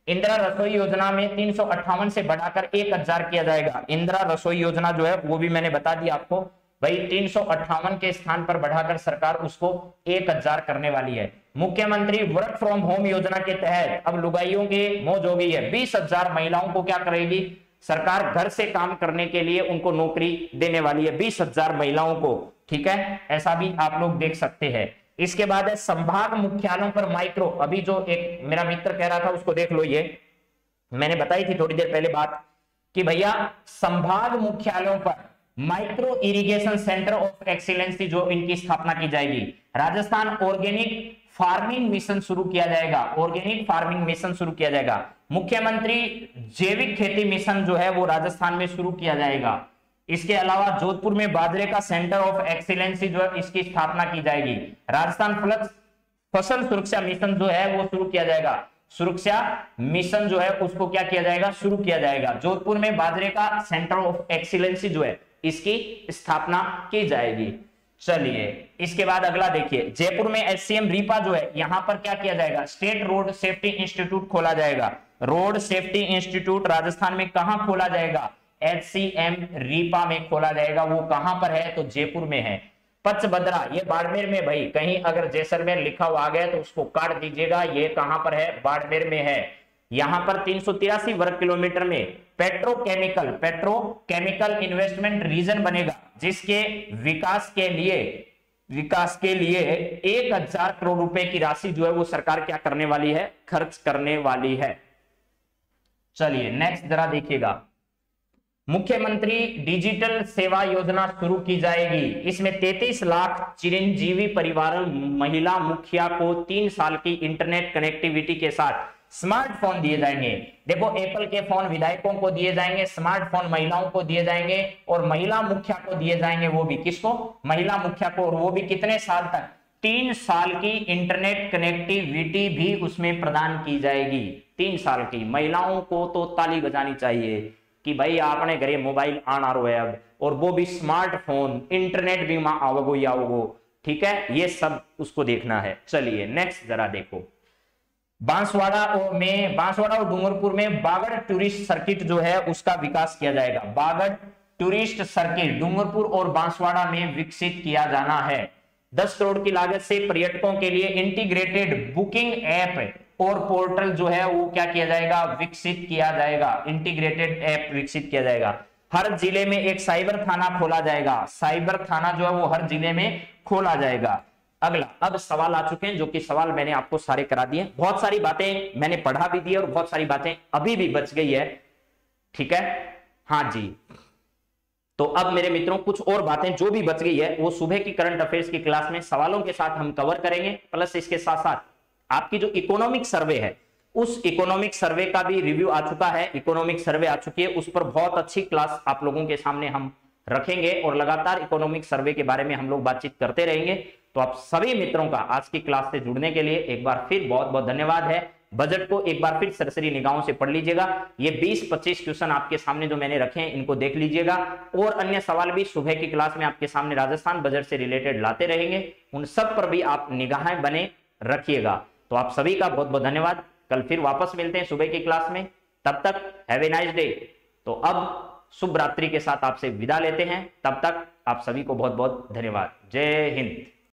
A: इंदिरा रसोई योजना में तीन सौ अट्ठावन से बढ़ाकर एक हज़ार किया जाएगा। इंदिरा रसोई योजना जो है वो भी मैंने बता दी आपको। भाई, तीन सौ अट्ठावन के स्थान पर बढ़ाकर सरकार उसको एक हज़ार करने वाली है। मुख्यमंत्री वर्क फ्रॉम होम योजना के तहत अब लुगाइयों की मौज हो गई है। बीस हज़ार महिलाओं को क्या करेगी? सरकार घर से काम करने के लिए उनको नौकरी देने वाली है बीस हज़ार महिलाओं को। ठीक है? ऐसा भी आप लोग देख सकते हैं। इसके बाद है, संभाग मुख्यालयों पर माइक्रो अभी जो एक मेरा मित्र कह रहा था, उसको देख लो ये। मैंने बताई थी थोड़ी देर पहले बात कि भैया, संभाग मुख्यालयों पर micro irrigation centre of excellency जो इनकी स्थापना की जाएगी। राजस्थान ऑर्गेनिक फ़ार्मिंग मिशन शुरू किया जाएगा ऑर्गेनिक फ़ार्मिंग मिशन शुरू किया जाएगा। मुख्यमंत्री जैविक खेती मिशन जो है वो राजस्थान में शुरू किया जाएगा। इसके अलावा जोधपुर में बाजरे का सेंटर ऑफ़ एक्सीलेंसी जो है, इसकी स्थापना की जाएगी। राजस्थान फ्लक्स फ़सल सुरक्षा मिशन जो है वो शुरू किया जाएगा। सुरक्षा मिशन जो है उसको क्या किया जाएगा? शुरू किया जाएगा। जोधपुर में बाजरे का सेंटर ऑफ़ एक्सीलेंसी जो है, इसकी स्थापना की जाएगी। चलिए इसके बाद अगला देखिए, जयपुर में एससीएम रीपा जो है, यहाँ पर क्या किया जाएगा? स्टेट रोड सेफ्टी इंस्टीट्यूट खोला जाएगा। रोड सेफ्टी इंस्टीट्यूट राजस्थान में कहा खोला जाएगा? एचसीएम रीपा में खोला जाएगा। वो कहाँ पर है? तो जयपुर में है। पचबद्रा ये बाड़मेर में भाई। कहीं अगर जैसलमेर लिखा हुआ आ गया तो उसको काट दीजिएगा। ये कहाँ पर है? बाड़मेर में है। यहाँ पर तीन सौ तिरासी वर्ग किलोमीटर में पेट्रोकेमिकल पेट्रोकेमिकल इन्वेस्टमेंट रीजन बनेगा, जिसके विकास के लिए विकास के लिए एक हज़ार करोड़ रुपए की राशि जो है वो सरकार क्या करने वाली है? खर्च करने वाली है। चलिए नेक्स्ट जरा देखिएगा। मुख्यमंत्री डिजिटल सेवा योजना शुरू की जाएगी। इसमें 33 लाख चिरंजीवी परिवार महिला मुखिया को तीन साल की इंटरनेट कनेक्टिविटी के साथ स्मार्टफ़ोन दिए जाएँगे। देखो एप्पल के फ़ोन विधायकों को दिए जाएँगे स्मार्टफ़ोन महिलाओं को दिए जाएँगे, और महिला मुखिया को दिए जाएँगे वो भी। किसको? महिला मुखिया को, और वो भी कितने साल तक? तीन साल की इंटरनेट कनेक्टिविटी भी उसमें प्रदान की जाएगी। तीन साल की। महिलाओं को तो ताली बजानी चाहिए कि भाई, आपने घरे मोबाइल आना रो है अब, और वो भी स्मार्टफ़ोन इंटरनेट भी माँ आवगो ही आवगो ठीक है? ये सब उसको देखना है। चलिए नेक्स्ट जरा देखो। बांसवाड़ा में, बांसवाड़ा और डूंगरपुर में बागड़ टूरिस्ट सर्किट जो है, उसका विकास किया जाएगा। बागड़ टूरिस्ट सर्किट डूंगरपुर और बांसवाड़ा में विकसित किया जाना है। दस करोड़ की लागत से पर्यटकों के लिए इंटीग्रेटेड बुकिंग ऐप और पोर्टल जो है, वो क्या किया जाएगा? विकसित किया जाएगा। इंटीग्रेटेड ऐप विकसित किया जाएगा। हर ज़िले में एक साइबर थाना खोला जाएगा। साइबर थाना जो है, वो हर ज़िले में खोला जाएगा। अगला, अब सवाल आ चुके हैं, जो कि सवाल मैंने आपको सारे करा दिए बहुत सारी बातें मैंने पढ़ा भी दी और बहुत सारी बातें अभी भी बच गई है। ठीक है? हाँ जी। तो अब मेरे मित्रों, कुछ और बातें जो भी बच गई है, वो सुबह की करंट अफेयर्स की क्लास में सवालों के साथ हम कवर करेंगे प्लस इसके साथ साथ आपकी जो इकोनॉमिक सर्वे है, उस इकोनॉमिक सर्वे का भी रिव्यू आ चुका है। इकोनॉमिक सर्वे आ चुकी है, उस पर बहुत अच्छी क्लास आप लोगों के सामने हम रखेंगे और लगातार इकोनॉमिक सर्वे के बारे में हम लोग बातचीत करते रहेंगे। तो आप सभी मित्रों का आज की क्लास से जुड़ने के लिए एक बार फिर बहुत बहुत धन्यवाद है। बजट को एक बार फिर सरसरी निगाहों से पढ़ लीजिएगा। ये 20-25 क्वेश्चन आपके सामने जो मैंने रखे हैं, इनको देख लीजिएगा। और अन्य सवाल भी सुबह की क्लास में आपके सामने राजस्थान बजट से रिलेटेड लाते रहेंगे। उन सब पर भी आप निगाहें बने रखिएगा। तो आप सभी का बहुत बहुत धन्यवाद। कल फिर वापस मिलते हैं सुबह की क्लास में। तब तक हैव ए नाइस डे तो अब शुभ रात्रि के साथ आपसे विदा लेते हैं। तब तक आप सभी को बहुत बहुत धन्यवाद। जय हिंद।